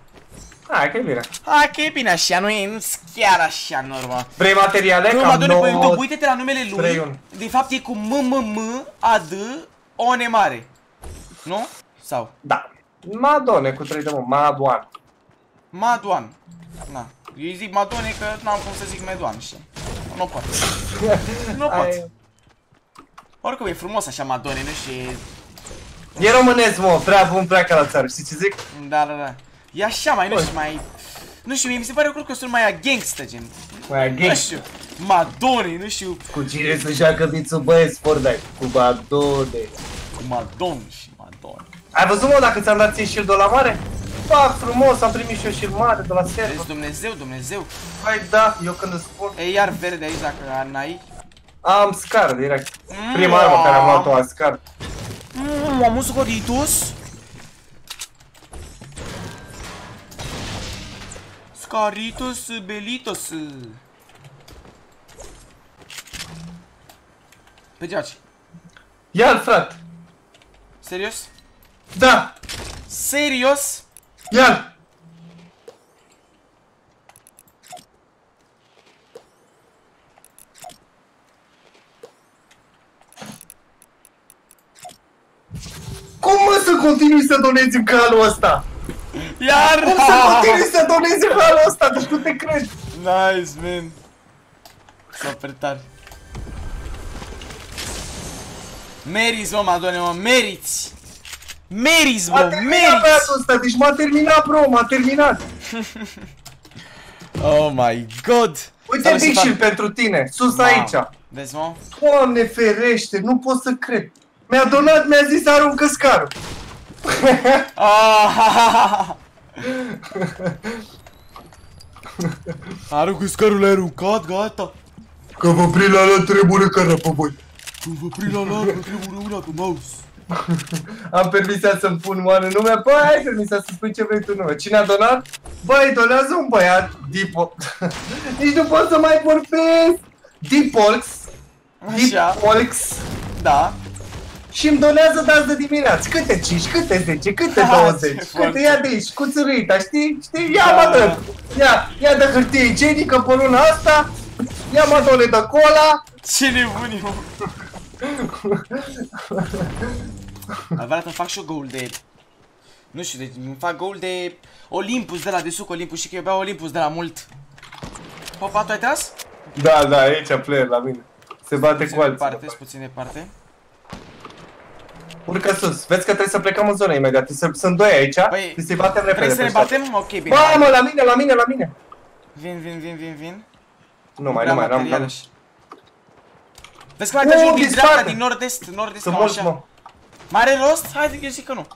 Hai, că e bine. Hai că e bine așa, nu e nu chiar așa în urmă. Vrei materiale? Nu, Cam Madone, pe 9... YouTube, uite-te la numele lui. 3, 1. De fapt e cu M, M, M, A, D, O, N mare. Nu? Sau? Da. Madone cu 3 de mă, Madoan. Madoan. Na. Eu îi zic Madone că n-am cum să zic Medoan, știi? Nu pot. Nu pot. Ai- Oricum e frumos așa Madone, nu știu. E românesc, mă, prea bun, prea ca la țară, știi ce zic? Da, da, da. E așa mai, nu Bun. știu, mai... Nu știu, mie mi se pare că sunt mai a gangsta, gen. Mai Nu gay. știu. Madone, nu știu. Cu cine să joacă Mitsu băieți, Fortnite? Cu Madone. Cu Madon și Madone. Ai văzut, mă, dacă ți-am dat ție shield-ul la mare? Fac frumos, am primit și eu shield mare de la server. Vezi, Dumnezeu, Dumnezeu. Hai, da, eu când îți spun. E iar verde aici dacă n-ai. Am scar direct. Mm. Prima armă care am luat-o a scar. Mmm, am un Scaritus. Scaritus, Belitos. Pe geaci. Ia-l, frate. Serios? Da, Serios? ia-l. Cum mă să continui să donezi în calul ăsta? Iar! Cum să continui să donezi în calul ăsta? Deci nu te cred. Nice, man. Super tare. Meriți, mă, Madone, mă, meriți! Meriți, M-a bro, terminat meriți! băiatul ăsta, deci m-a terminat, bro, m-a terminat. Oh my god! Uite Stai să Big fac- Shield pentru tine, sus Mamă. aici. Vezi, mă? Doamne ferește, nu pot să cred. Mi-a donat, mi-a zis aruncă scarul. Ah, Aruncă scarul aruncat, gata. Că vă prind la la trebuie care pe voi. Când vă prind la larg, trebuie una pe mouse. Am permisia să-mi pun oană nume? Băi, ai permisia să spui ce vrei tu nume. Cine a donat? Băi, donează un băiat, Dipo... Nici nu pot să mai vorbesc! Dipolx, Așa, Dipolx, da. Și îmi donează de azi de dimineață. Câte 5, câte 10, câte Ha, 20, ce foarte. câte ia de aici, cu țărâita, știi? Știi? Ia Da. mă dă! Ia, ia de hârtie igienică pe luna asta, ia mă dole de cola, Ce nebun eu. Adevărat îmi fac și eu goal de... Nu știu, deci îmi fac goal de Olympus de la de suc Olympus și că eu beau Olympus de la mult. Popa, tu ai tras? Da, da, aici player la mine. Se bate Puțin cu departe, alții. puțin departe. Urcă sus. Vezi că trebuie să plecăm în zonă imediat. Trebuie să- Sunt doi aici. Păi, Trebuie să-i batem repede. Vrei să ne pe ăștia. batem? Ok, bine. Mamă, la mine, la mine, la mine. Vin, vin, vin, vin, vin. Nu mai, Prea nu mai, n-am, materiale n-am. și- Vezi că mai te ajung Oh, din disparte. dreapta, din nord-est, nord-est, Sunt cam mulți, așa. mă. Mai are rost? Hai, eu zic că nu.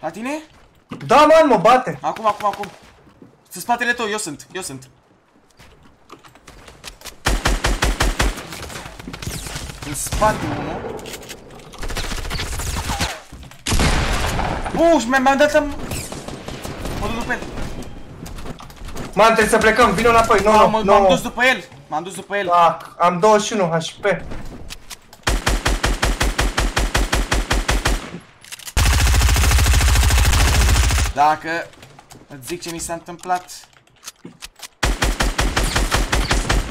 La tine? Da, man, mă bate. Acum, acum, acum. Să spatele tău, eu sunt, eu sunt. În spate unul. Uh, și mi-am mi-am dat am... Mă duc după el. Man, trebuie să plecăm. Vino înapoi. Nu, M-am nu, m-am dus nu. după el. M-am dus după el. Fuck, am 21 HP. Dacă îți zic ce mi s-a întâmplat.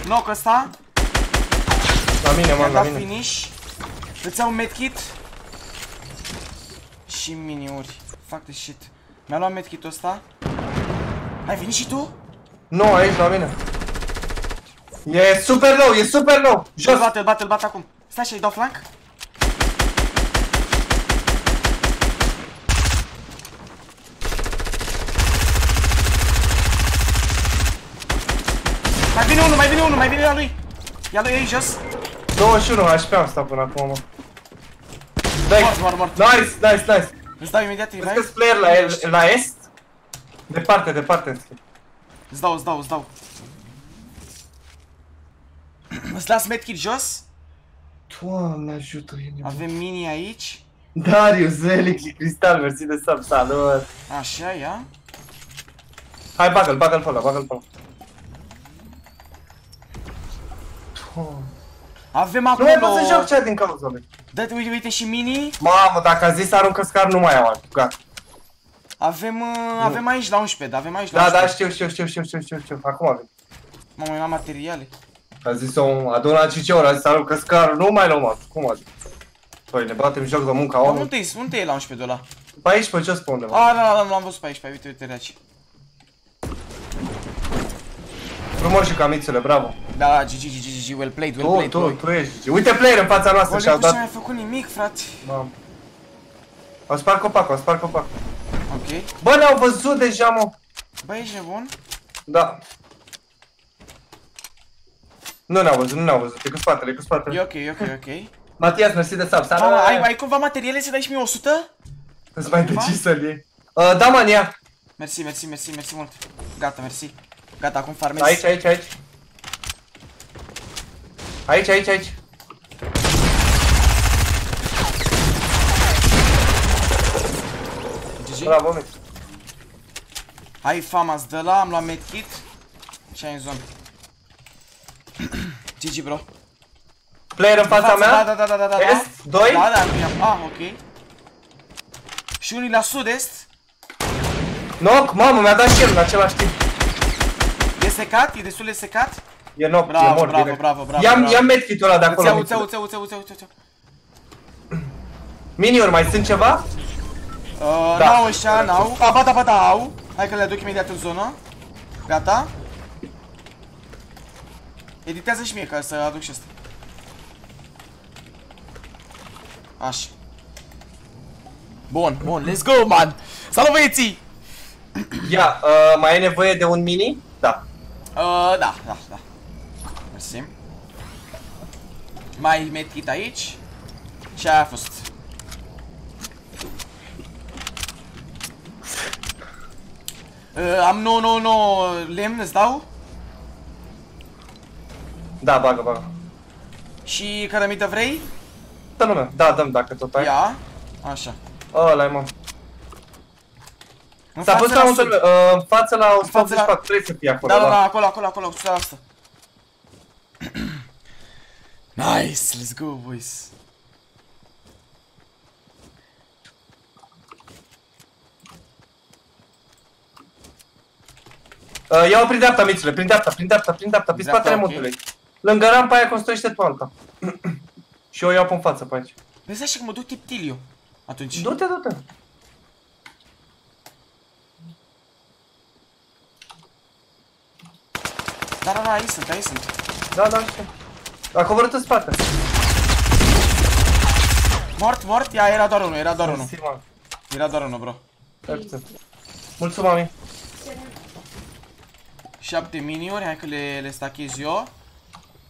Knock ăsta, La mine, mi-a man, la dat mine. finish. Îți iau un medkit. Și miniuri. Fuck the shit. Mi-a luat medkit-ul ăsta. Ai venit și tu? Nu, aici, la mine. E super low, e super low. Îl Jos. bate, îl bate, îl bate acum. Stai și-i dau flank. Mai vine unul, mai vine unul, mai vine la lui. Ia lui aici jos. 21 HP am stat până acum, mă. Dai. Mort, mort, mort. Nice, nice, nice. Îți dau imediat Vezi revive. că player la, el- la est? Departe, departe, în schimb. Îți dau, îți dau, îți dau. Îți las medkit jos. Doamne ajută, e nebun. Avem mini aici. Darius, Zelic și Cristal, mersi de sub, salut! Așa, ia. Hai, bagă-l, bagă-l pe ăla, bagă-l pe ăla. Doamne. Avem Nu mai pot să acolo... joc cea din cauza lui. Dă-te, uite, uite și mini. Mamă, dacă a zis să aruncă scar, nu mai am alt. Gata. Avem, uh, avem aici la 11, da, avem aici la Da, 11. da, știu, știu, știu, știu, știu, știu, știu. Acum avem. Mamă, eu am materiale. A zis-o, a donat și ce ori, a zis să aruncă scar, nu mai luăm alt. Cum a zis? Păi, ne batem joc de muncă a Dar omului. unde e, unde e la 11 de ăla? Pe aici, pe jos, pe undeva. A, da, da, da, l-am văzut pe aici, pe uite, uite, aici. Frumos și camițele, bravo. Da, da, GG, GG, GG, well played, well Tu, played, tu, boy. tu ești. Uite player în fața noastră și-au Olympus dat. n-a mai făcut nimic, frate. Mamă. Au spart copacul, au spart copacul. Ok. Bă, ne-au văzut deja, mă. Bă, ești nebun? Da. Nu ne-au văzut, nu ne-au văzut. E cu spatele, e cu spatele. E ok, e ok, e ok. Matias, mersi de sub. Mamă, ai, ai cumva materiale să dai și mie 100? Îți mai decizi să-l iei. Uh, da, man, ia. Mersi, mersi, mersi, mersi mult. Gata, mersi. Gata, acum farmez. Aici, aici, aici. Aici, aici, aici. GG. Bravo, mix. Hai famas de la, am luat medkit. Și ai în zonă. GG, bro. Player în fața mea. Da, da, da, da, da, da. Est, doi. Da, da, nu i-am. Ah, ok. Și unii la sud-est. Knock, mamă, mi-a dat și el în același timp. E secat? E destul de secat? E knock, Bravo, e mort bravo, direct. bravo, bravo, Ia-mi, bravo. ia medkit-ul ăla de Îți acolo. iau, îți mixule. iau, îți iau, îți iau, îți iau, îți iau, îți iau. Miniuri, mai sunt ceva? Uh, Da. N-au ăștia, n-au. A, ba da, ba da, au. Hai că le aduc imediat în zonă. Gata. Editează și mie ca să aduc și asta. Așa. Bun, bun, let's go, man! Salut, băieții! Ia, uh, mai ai nevoie de un mini? Da. Uh, da, da, da. Mai medkit aici. Și aia a fost. Uh, am 999 lemn, îți dau? Da, bagă, bagă. Și cărămită vrei? Dă lumea. Da, dăm dacă tot ai. Ia. Așa. Ăla e, mă. În S-a pus față la, la un, sud. uh, în față la față la- 184, trebuie să fie acolo, Da, da, da. da, acolo, acolo, acolo, 100%. Nice, let's go, boys. Uh, Ia-o prin dreapta, mițule, prin dreapta, prin dreapta, prin dreapta, prin Dreapta, spatele ok. montului. Lângă rampa aia construiește pe alta. Și eu o iau pe în față pe aici. Vezi așa că mă duc tip Tilio. Atunci. Du-te, du-te. Da, da, da, aici sunt, aici sunt. Da, da, știu. A coborât în spate. Mort, mort, ia, era doar unul, era doar unul. Mersi, mă. Era doar unul, bro. Perfect. Mulțumim, mami. 7 miniuri, hai că le, le stachez eu.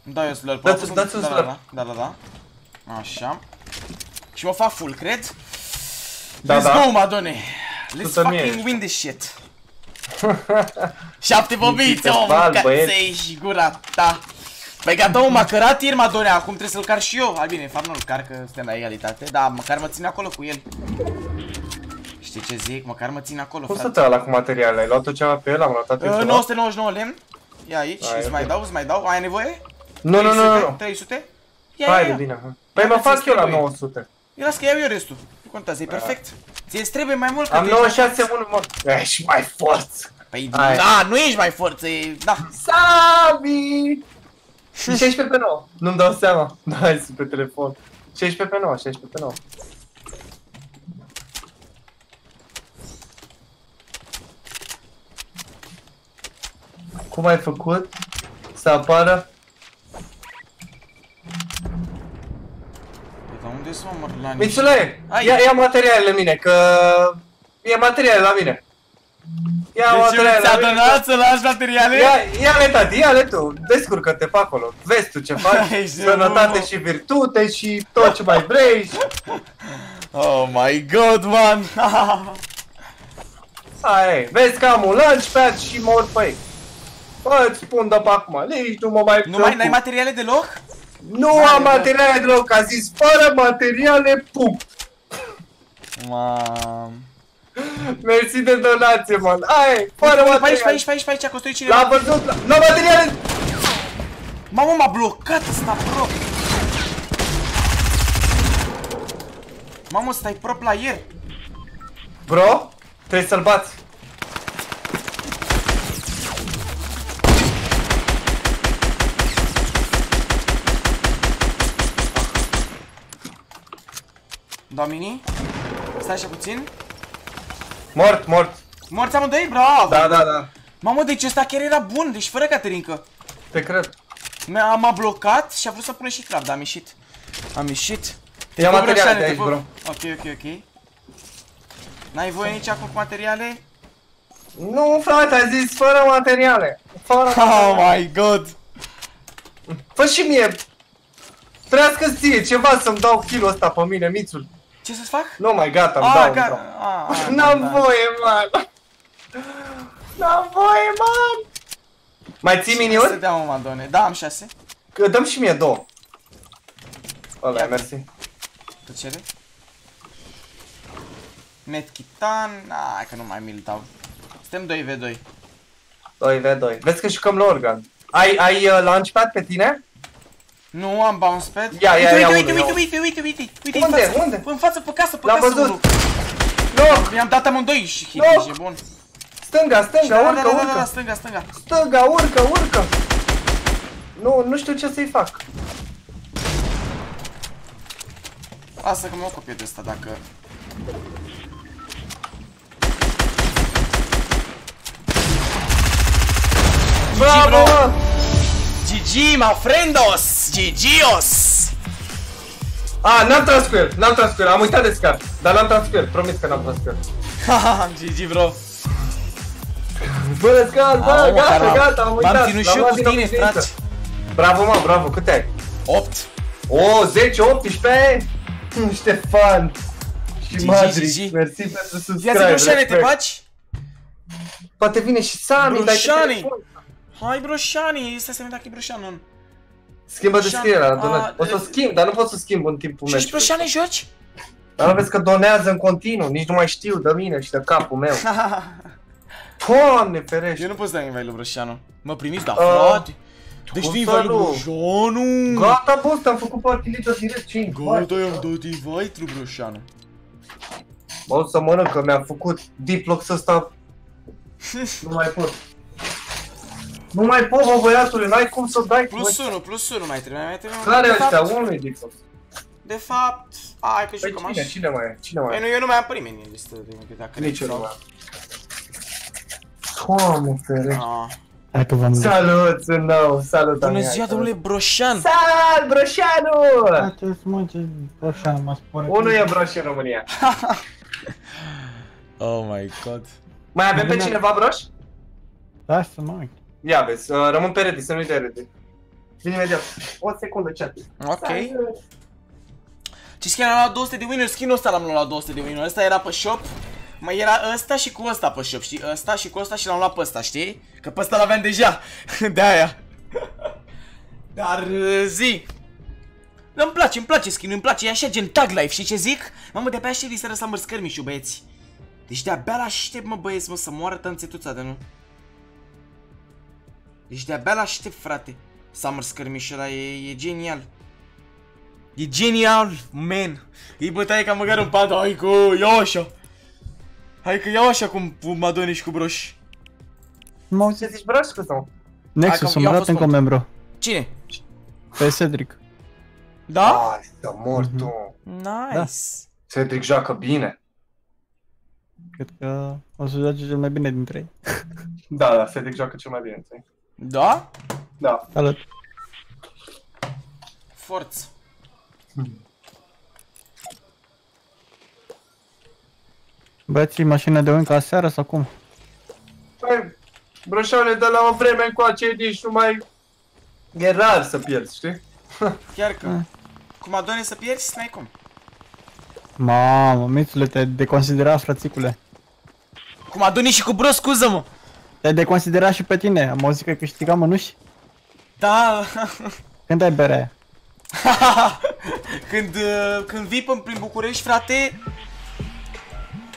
Îmi dau eu slurp. Dați- dați un da, da, slurp. da, da, da, da. Așa. Și mă fac full, cred? Da, Let's da. go, Madone! Let's Tută mie fucking ești. win this shit! Șapte bobițe, Mințită, mă, bal, mâncați băieți. și gura ta! Păi gata, mă, m-a cărat ieri, Madone, acum trebuie să-l car și eu. Hai bine, fapt nu-l car, că suntem la egalitate, dar măcar mă țin acolo cu el. Știi ce zic? Măcar mă țin acolo, Cum frate. stă ăla cu materialele? Ai luat tot ceva pe el? Am luat atât Uh, ceva? 999 lemn. Ia aici, Ai, îți mai ok. dau, îți mai dau. Ai nevoie? Nu, nu, nu, nu, nu. 300? Ia, ia, Haide, ia. bine. ha. Păi mă Dacă fac ți-ți eu la trebuie. 900. Ia las că iau eu restul. Nu contează, e perfect. Ție-ți trebuie mai mult că Am tu ești mai 96 1 mă. Ești mai forță. Păi Hai. da, nu ești mai forță, e... Da. Sabi! 16 pe 9. Nu-mi dau seama. Da, sunt pe telefon. 16 pe 9, 16 pe 9. Cum ai făcut să apară? Păi, dar unde să mă măr la niște? Mițule, Hai. ia, ia materialele mine, că e materiale la mine. Ia Deci materiale ți-a la mine. donat să lași materiale? Ia, ia-le, tati, ia-le tu, descurcă-te pe acolo, vezi tu ce faci, Ești sănătate nebun. și virtute și tot ce mai vrei. Oh my god, man! Aia e, vezi că am un launchpad și mor pe ei. Bă, îți spun de pe acum, nici nu mă mai nu mai n-ai preocup. materiale deloc? Nu Hai, am bă. materiale deloc, a zis fără materiale, pum. Mam. Mersi de donație, man. Aia e, fără Pe aici, pe materiale. aici, pe aici, pe aici, a construit cineva. L-a văzut, la... nu materiale. Mamă, m-a blocat ăsta prop. Mamă, stai pro player. Bro, trebuie să-l bați. Domini? Stai așa puțin. Mort, mort. Morți amândoi? Bravo! Da, da, da. Mamă, deci ăsta chiar era bun, deci fără Caterinca. Te cred. M-a m-a blocat și a vrut să pună și trap, dar am ieșit. Am ieșit. Ia pup, materiale Roșane, de te aici, pup. bro. Ok, ok, ok. N-ai voie nici acum cu materiale? Nu, frate, a zis fără materiale. Fără Oh my god! Fă și mie. Trească ție ceva să-mi dau kilul ăsta pe mine, mițul. Ce să-ți fac? Nu mai gata, îmi Ah, dau, îmi ga- dau. ah, ah, N-am da. voie, man. N-am voie, man. Mai ții Să miniuri? dea mă, Madone. Da, am șase. Că dăm și mie două. Ăla, Ia. mersi. Tăcere. Medkitan. Ai că nu mai mi-l dau. Suntem 2v2. 2v2. Vezi că jucăm la organ. Ai, ai uh, launchpad pe tine? Nu am bounce pad. Ia, ia, uite, ia uite, unul, uite, ia uite, uite, uite, uite, uite, Unde? în față. Unde? În față, pe casă, pe L-am casă. văzut. unul. Nu! I-am dat amândoi și hit, Nu. e bun. Stânga, stânga, Da, urcă, da, da, da, da, urcă. stânga, stânga. Stânga, urcă, urcă. Nu, nu știu ce să-i fac. Lasă că mă ocup eu de asta dacă... Bravo, bro. mă! GG, ma friendos! GGos! A, n-am tras cu el, n-am tras cu el, am uitat de scar. Dar n-am tras cu el, promis că n-am tras cu el. Haha, GG, bro. Bă, scar, bă, Au, mă, gata, caramba. gata, am uitat. M-am ținut și l-am eu luat cu din tine, obișnuință. frate. Bravo, mă, bravo, câte ai? 8. O, 10, 18? Hm, Ștefan. Și GG, Madri, GG. mersi pentru Ia zi, subscribe, Broșane, te respect. baci? Poate vine și Sami, dai pe Broșani. telefon. Hai, Broșani, stai să vedem dacă e Broșan, nu. Schimbă Așa, descrierea, a, donează. O să e- schimb, dar nu pot să schimb în timpul Și ești meciului. proșane joci? Dar nu vezi că donează în continuu, nici nu mai știu de mine și de capul meu. Doamne ferește! Eu nu pot să dau invite lui Brășanu. Mă primiți, da, Uh, frate? Deci o tu să invite lui nu. Brășanu! Gata, boss, te-am făcut party leader direct 5. Gata, i-am dat invite lui Brășanu. Bă, o să mănânc, că mi-am făcut diplox ăsta. nu mai pot. Nu mai pot, mă, băiatule, n-ai cum să dai. Plus mă. 1, plus 1 mai trebuie, mai trebuie. Care de ăștia? fapt, Unul e diplox. de fapt, hai că Păi jucăm cine, așa. cine mai e? Cine mai Păi e? nu, eu nu mai am pe nimeni în listă de încât dacă Nici eu sau- nu mai am. Doamne ferește. Ah. Hai că v-am Salut, sunt nou, salut, Bună Damian. ziua, domnule Broșan! Sal, Broșanu! Face mă, ce așa mă spune. Unul e broș în România. Oh my god. Mai avem pe Bine. cineva broș? Da, să mă uit. Ia vezi, uh, rămân pe ready, să nu uite ready. Vin imediat. O secundă, chat. Ok. Ce skin am luat 200 de win skin-ul ăsta l-am luat la 200 de win Ăsta era pe shop. Mai era ăsta și cu ăsta pe shop, știi? Ăsta și cu ăsta și l-am luat pe ăsta, știi? Că pe ăsta l-aveam deja. de aia. Dar uh, zi. Îmi place, îmi place skin îmi place, e așa gen tag life, știi ce zic? Mamă, de-abia aștept diseară Summer skirmish băieți. Deci de-abia l-aștept, mă, băieți, mă, să moară tănțetuța de nu. Deci de-abia l-aștept, frate. Summer skirmish ăla e, e genial. E genial, man. E bătaie ca măcar în pat, hai că iau așa. Hai că iau așa cum cu Madoni și cu broși. Mă Ce auzi? zici broș cu sau? Nexus, Hai că îmi eu am arată fost încă un membru. Cine? Pe Cedric. Da? Ai, să mor tu. Nice. Cedric joacă bine. Cred că o să joace cel mai bine dintre ei. Da, da, Cedric joacă cel mai bine, înțeleg. Da? Da. Salut. Forță. Băieții, mașina de win ca seara sau cum? Păi, broșoane de la o vreme încoace, nici nu mai... E rar să pierzi, știi? Chiar că. Mm. Cu Madoni să pierzi, n-ai cum. Mamă, mițule, te-ai deconsiderat, frățicule. Cu Madoni și cu bro, scuză-mă. Te-ai deconsiderat și pe tine. Am auzit că câștigam mănuși. Da. Când ai berea aia? când, uh, când vii până prin București, frate,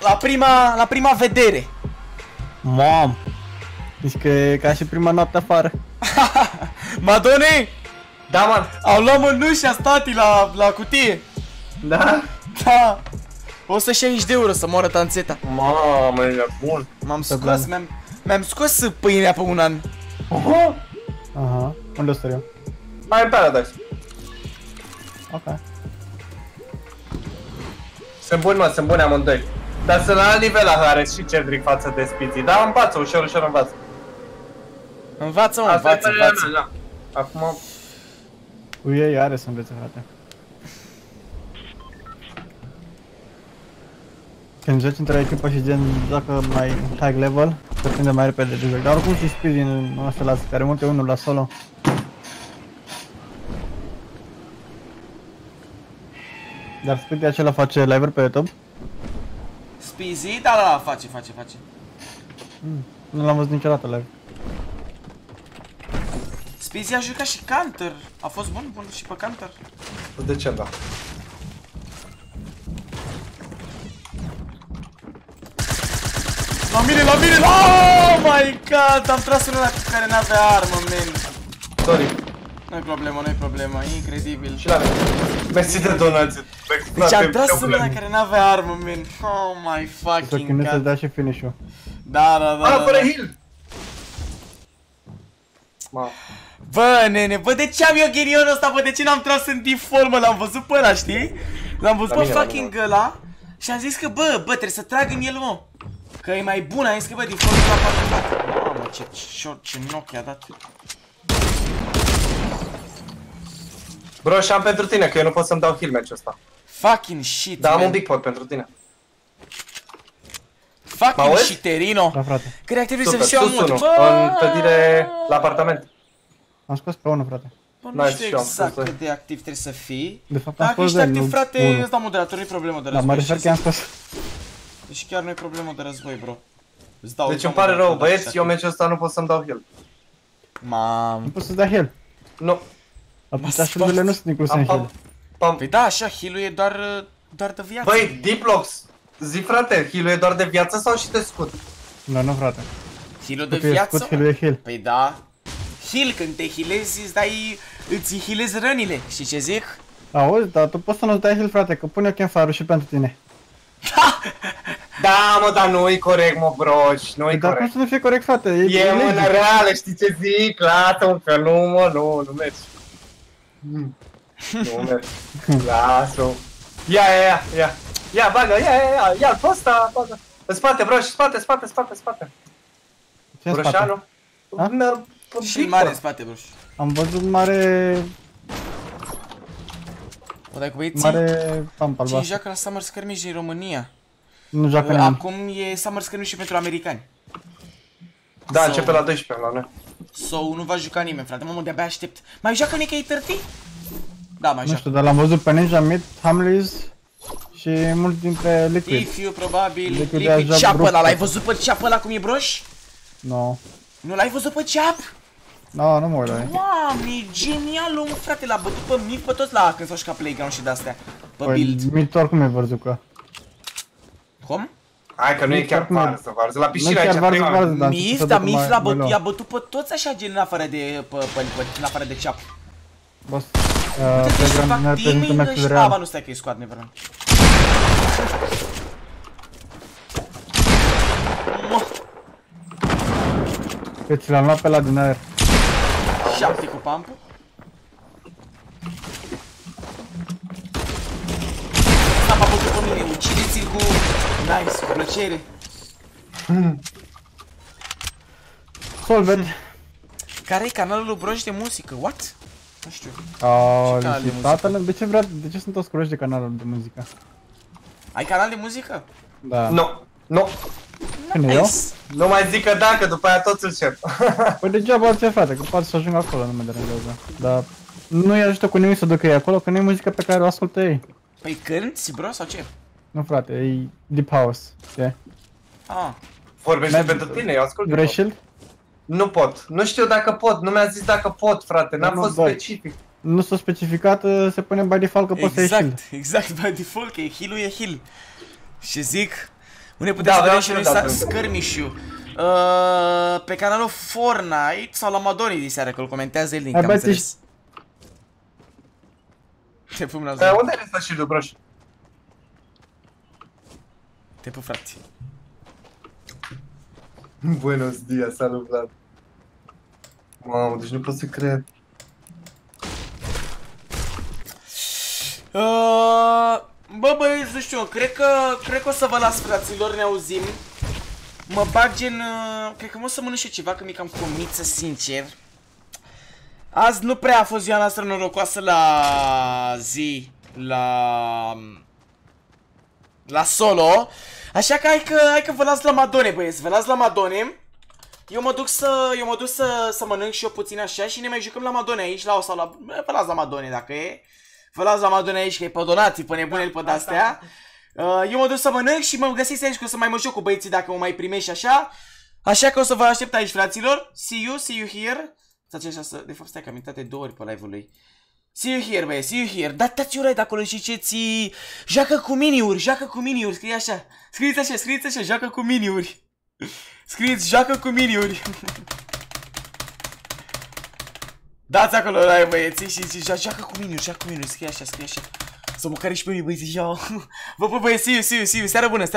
la prima, la prima vedere. Mam! Deci că e ca și prima noapte afară. Madoni, Da, man. au luat mănușa stati la, la cutie. Da? Da. 160 de euro să moară tanțeta. Mamă, e bun. M-am Să scos, bun. mi-am, mi-am scos pâinea pe un an. Oho! Aha. Unde o să eu? Hai în Paradise. Ok. Sunt buni, mă, sunt buni amândoi. Dar sunt la alt nivel la Harris și Cedric față de Spiții. Da, învață, ușor, ușor învață. Învață, mă, Asta e învață, părerea învață. mea, da. Acum, Cu ei are să învețe, frate. Când joci într-o echipă și gen joacă mai high level, te prinde mai repede de joc. Dar oricum și Speedy nu se lasă, care multe unul la solo. Dar Speedy acela face live pe YouTube? Spizi, da, da, da, face, face, face. Nu l-am văzut niciodată live. Spizi a jucat și Counter. A fost bun, bun și pe Counter. de ce da? La mine, la mine, la... Oh my god, am tras unul ăla cu care n-avea armă, man. Sorry. Nu-i problemă, nu-i problemă, incredibil. Și la mine. Mersi de donație. Deci am tras unul ăla care n-avea armă, man. Oh my Să fucking chinuie să god. dea și finish-ul. Da, da, da, Ah, da, fără da. heal! Ma. Bă, nene, bă, de ce am eu ghinionul ăsta, bă, de ce n-am tras în default, mă, l-am văzut pe ăla, știi? L-am văzut La pe mine, la fucking ăla și am zis că, bă, bă, trebuie să trag în el, mă. Că e mai bun, am zis că, bă, default la 4 Mamă, ce short, ce knock i-a dat. Bro, și am pentru tine, că eu nu pot să-mi dau heal match ăsta. Fucking shit, Dar am man. un big pot pentru tine. Fucking M-auzi? shiterino. Da, frate. Cred că trebuie să Super, fiu sus mult. unul, Bă, în clădire la apartament. Am scos pe unul, frate. Bă, nu Nice, știu și eu am exact spus, cât de activ trebuie să fii. De fapt am Dacă scos ești de activ, nu frate, unul. îți dau moderator, nu-i problemă de Da, război. mă refer că am scos. Deci chiar nu e problemă de război, bro. Îți dau, Deci îți îmi dau pare rău, moderator, băieți, dacă eu ești meciul ăsta nu pot să-mi dau heal. activ. Mam. Nu pot să-ți dea heal. Nu. Apăsașurile nu sunt incluse în Pam, heal. pam. Păi da, așa, heal e doar, uh, doar de viață. Băi, Diplox, zi frate, heal e doar de viață sau și de scut? Nu, nu frate. heal de Scutul e viață? scut, heal e heal. Păi da. Heal, când te healezi, îți dai, îți healezi rănile. Știi ce zic? Auzi, dar tu poți să nu-ți dai heal, frate, că pune campfire și pentru tine. Da, mă, dar nu-i corect, mă, broș, nu-i Păi, dar cum corect. să nu fie corect, frate? E lege. mână reală, știi ce zic? Lasă-mă că nu, mă, nu, nu mergi. Mm. Nu mergi. Lasă-o. Ia, ia, ia, ia. Ia, bagă, ia, ia, ia, ia, pe ăsta, bagă. În spate, broș, spate, spate, spate, spate. Ce în spate? Broșanu. A? Merg pe Și Victor. mare în spate, bruș. Am văzut mare... O dai cu băieții? mare pamp Cine albastru. joacă la Summer Skirmish din România? Nu joacă Uh, nimeni. Acum e Summer Skirmish și pentru americani. Da, Sau- începe la 12 la noi. Sau nu va juca nimeni, frate. Mamă, de-abia aștept. Mai joacă Nikkei 30? Da, mai Nu joacă. știu, dar l-am văzut pe Ninja Mid, Hamleys și mulți dintre Liquid. Tifiu, probabil. Liquid Liquid deja ceapă grup. ăla. L-ai văzut pe ceapă ăla cum e broș? No. Nu l-ai văzut pe ceap? No, nu mă uit la el. Doamne, e genial, om, frate, l-a bătut pe mif pe toți la când s-au jucat Playground și de-astea. Pe Păi, build. Mid oricum e vărzucă. Cum? Hai că nu e Nu chiar chiar cum e. varză, varză. La Nu piscina chiar aici, varză, prima. varză, dar Mif, să dar ducă Mif mai- l-a mai bătut, low. i-a bătut pe toți așa gen în afară de, pe, pe, pe, în afară de ceap. Boss, Deci uh, fac Playground ne reprezintă teaming match-ul ăștia, real. ba nu stai că e squad, nevermind. Mă, Că ți l-am luat pe la din aer. Șapte cu pampul. Am bătut pe mine, ucideți-l cu... Nice, cu plăcere. Solved. Care e canalul lui Broș de muzică? What? Nu știu. Oh, canal de deci tatăl, de ce vrea, de ce sunt toți curioși de canalul de muzică? Ai canal de muzică? Da. Nu, nu. Cine eu? Nu mai zic că da, că după aia toți îl cer. Păi degeaba orice frate, că poate să ajung acolo, nu mă deranjează. Dar nu-i ajută cu nimic să ducă ei acolo, că nu e muzica pe care o ascultă ei. Păi cânti, bro, sau ce? Nu frate, e Deep House. Ce? Ah, Vorbește Merg- pentru tine, eu ascult. Vrei shield? Nu pot. Nu știu dacă pot. Nu mi-a zis dacă pot, frate. N-am Nu, fost dai. specific. Nu s-a specificat, uh, se pune by default că poți să iei shield. exact, exact, by default, că e heal e heal. Și zic, unde putem Da, să vreau vedem și și noi eu, da, sa- pentru- skirmish-ul. Uh, pe canalul Fortnite sau la Madoni de seară, că îl comentează el din Hai, am bă, înțeles. Te pup, Uh, Nazar. unde ai lăsat și Dubroș? Te pup, frate. Buenos dias, salut Vlad. Mamă, deci nu pot să cred. Uh, bă, băieți, nu știu, cred că, cred că o să vă las, fraților, ne auzim. Mă bag gen, uh, cred că mă o să mănânc și eu ceva, că mi cam comiță, sincer. Azi nu prea a fost ziua noastră norocoasă la zi, la... La solo. Așa că hai că, hai că vă las la Madone, băieți, vă las la Madone. Eu mă duc să, eu mă duc să, să mănânc și eu puțin așa și ne mai jucăm la Madone aici, la o sau la... Vă las la Madone dacă e. Vă las la Madone aici că e pe donații, pe nebune, pe de-astea. Uh, eu mă duc să mănânc și mă găsiți aici că o să mai mă joc cu băieții dacă mă mai primești și așa. Așa că o să vă aștept aici, fraților. See you, see you here. Stați așa să... De fapt, stai că am intrat de două ori pe live-ul lui. See you here, băie, see you here. Da, dați un de acolo și ce ți Joacă cu miniuri, joacă cu miniuri, scrie așa. Scrieți așa, scrieți așa, joacă cu miniuri. Scrieți, joacă cu miniuri. Dați acolo la băieții și, și, și joacă cu miniuri, joacă cu miniuri, scrie așa, scrie așa. Să mă care și pe mine băieții, ia. Vă pup băieți, see you, see you, see you, seară bună, seară